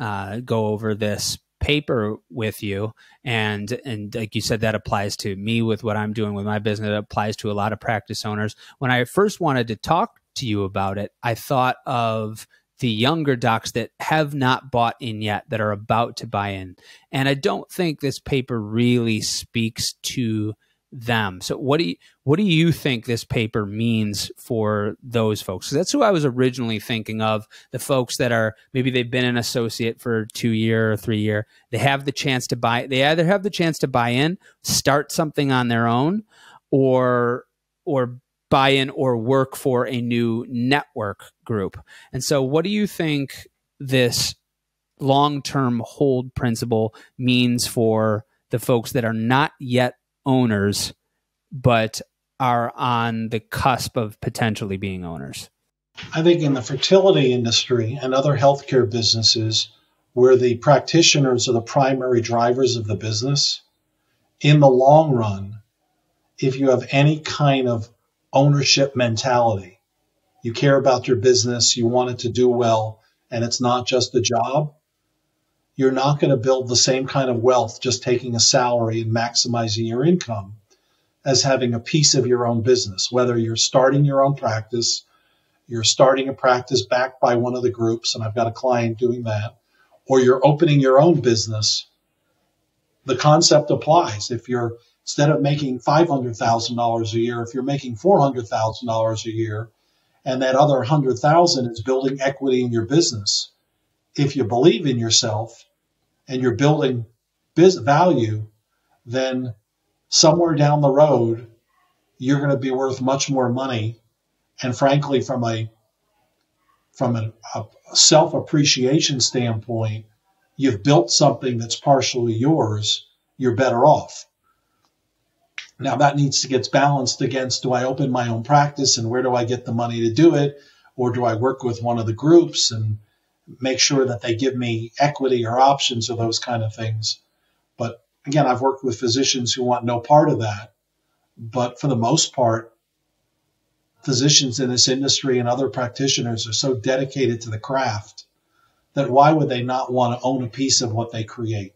[SPEAKER 2] uh, go over this paper with you. And and like you said that applies to me with what I'm doing with my business. It applies to a lot of practice owners. When I first wanted to talk to you about it I thought of the younger docs that have not bought in yet that are about to buy in. And I don't think this paper really speaks to them. So what do you what do you think this paper means for those folks? Because that's who I was originally thinking of, the folks that are maybe they've been an associate for 2 year or 3 year. They have the chance to buy they either have the chance to buy in, start something on their own or or buy in or work for a new network group. And so what do you think this long-term hold principle means for the folks that are not yet owners, but are on the cusp of potentially being owners?
[SPEAKER 1] I think in the fertility industry and other healthcare businesses where the practitioners are the primary drivers of the business, in the long run, if you have any kind of ownership mentality, you care about your business, you want it to do well, and it's not just a job, you're not going to build the same kind of wealth just taking a salary and maximizing your income as having a piece of your own business, whether you're starting your own practice, you're starting a practice backed by one of the groups, and I've got a client doing that, or you're opening your own business. The concept applies. If you're instead of making $500,000 a year, if you're making $400,000 a year, and that other 100,000 is building equity in your business, if you believe in yourself and you're building biz value, then somewhere down the road, you're going to be worth much more money. And frankly, from a from a, a self appreciation standpoint, you've built something that's partially yours. You're better off. Now that needs to get balanced against do I open my own practice and where do I get the money to do it? Or do I work with one of the groups and make sure that they give me equity or options or those kind of things. But again, I've worked with physicians who want no part of that. But for the most part, physicians in this industry and other practitioners are so dedicated to the craft that why would they not want to own a piece of what they create?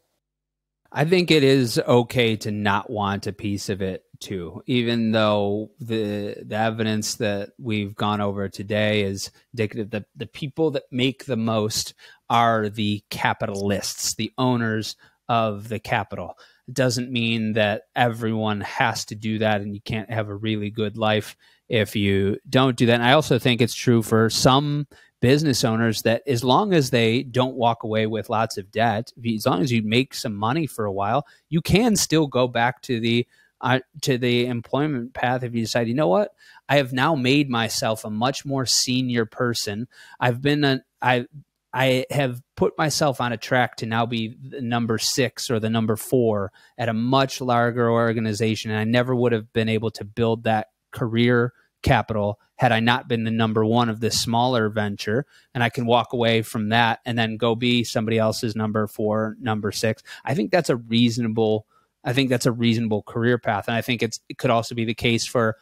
[SPEAKER 2] I think it is okay to not want a piece of it too, even though the the evidence that we've gone over today is indicative that the people that make the most are the capitalists, the owners of the capital. It doesn't mean that everyone has to do that and you can't have a really good life if you don't do that. And I also think it's true for some business owners that as long as they don't walk away with lots of debt, as long as you make some money for a while, you can still go back to the uh, to the employment path if you decide, you know what, I have now made myself a much more senior person. I've been a, I I have put myself on a track to now be the number six or the number four at a much larger organization, and I never would have been able to build that career capital had I not been the number one of this smaller venture. And I can walk away from that and then go be somebody else's number four, number six. I think that's a reasonable. I think that's a reasonable career path, and I think it's it could also be the case for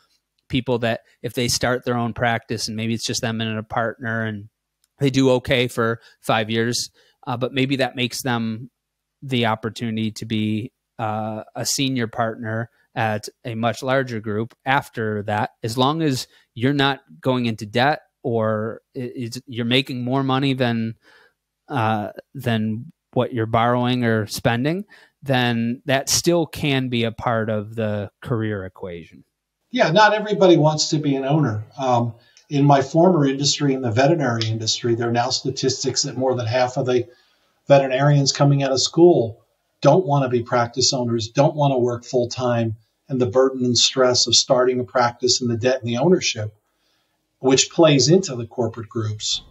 [SPEAKER 2] people that if they start their own practice and maybe it's just them and a partner and they do okay for five years, uh, but maybe that makes them the opportunity to be uh, a senior partner at a much larger group after that, as long as you're not going into debt or you're making more money than uh, than what you're borrowing or spending, then that still can be a part of the career equation.
[SPEAKER 1] Yeah, not everybody wants to be an owner. Um, in my former industry, in the veterinary industry, there are now statistics that more than half of the veterinarians coming out of school don't want to be practice owners, don't want to work full time, and the burden and stress of starting a practice and the debt and the ownership, which plays into the corporate groups.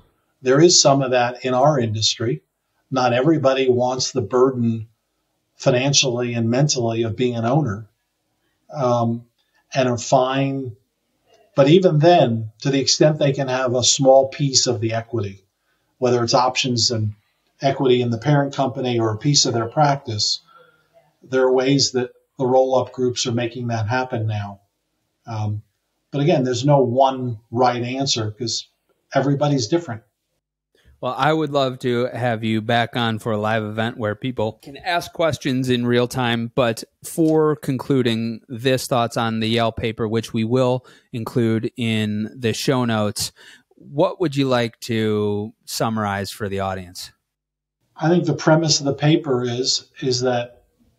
[SPEAKER 1] There is some of that in our industry. Not everybody wants the burden financially and mentally of being an owner um, and are fine. But even then, to the extent they can have a small piece of the equity, whether it's options and equity in the parent company or a piece of their practice, there are ways that the roll up groups are making that happen now. Um, but again, there's no one right answer because everybody's different.
[SPEAKER 2] Well, I would love to have you back on for a live event where people can ask questions in real time. But for concluding this thoughts on the Yale paper, which we will include in the show notes, what would you like to summarize for the audience?
[SPEAKER 1] I think the premise of the paper is is that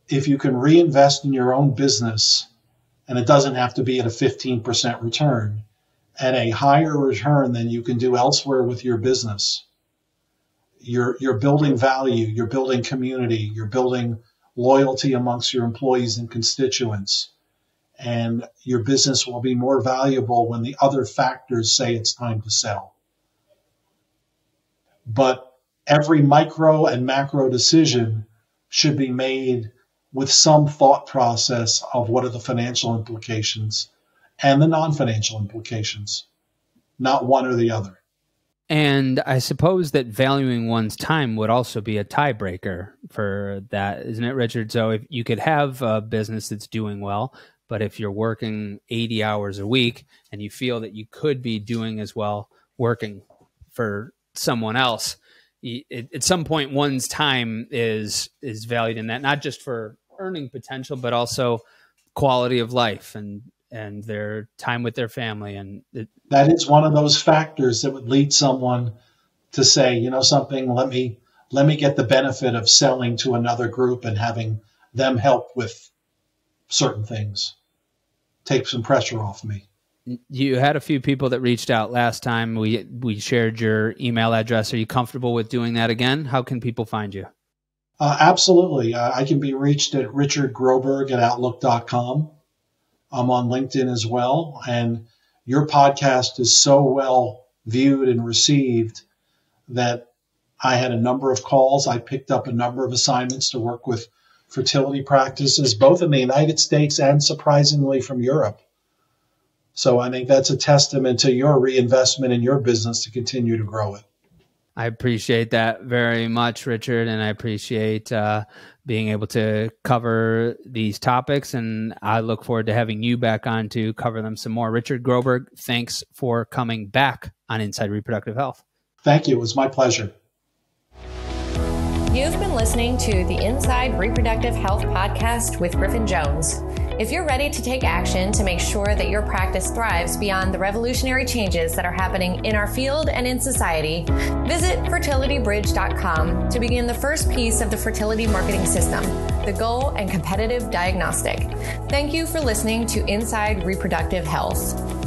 [SPEAKER 1] if you can reinvest in your own business, and it doesn't have to be at a 15% return, at a higher return than you can do elsewhere with your business, you're you're building value, you're building community, you're building loyalty amongst your employees and constituents. And your business will be more valuable when the other factors say it's time to sell. But every micro and macro decision should be made with some thought process of what are the financial implications and the non financial implications, not one or the other.
[SPEAKER 2] And I suppose that valuing one's time would also be a tiebreaker for that, isn't it, Richard? So if you could have a business that's doing well, but if you're working 80 hours a week and you feel that you could be doing as well working for someone else, at some point one's time is is valued in that, not just for earning potential, but also quality of life and and their time with their family and it,
[SPEAKER 1] that is one of those factors that would lead someone to say you know something? Let me let me get the benefit of selling to another group and having them help with certain things. Take some pressure off me.
[SPEAKER 2] You had a few people that reached out last time. We we shared your email address. Are you comfortable with doing that again? How can people find you
[SPEAKER 1] uh, absolutely uh, i can be reached at Richard Groberg at outlook.com I'm on LinkedIn as well. And your podcast is so well viewed and received that I had a number of calls. I picked up a number of assignments to work with fertility practices, both in the United States and surprisingly from Europe. So I think that's a testament to your reinvestment in your business to continue to grow it.
[SPEAKER 2] I appreciate that very much, Richard, and I appreciate uh, being able to cover these topics. And I look forward to having you back on to cover them some more. Richard Groberg, thanks for coming back on Inside Reproductive Health.
[SPEAKER 1] Thank you. It was my pleasure.
[SPEAKER 3] You've been listening to the Inside Reproductive Health podcast with Griffin Jones. If you're ready to take action to make sure that your practice thrives beyond the revolutionary changes that are happening in our field and in society, visit fertilitybridge.com to begin the first piece of the fertility marketing system, the goal and competitive diagnostic. Thank you for listening to Inside Reproductive Health.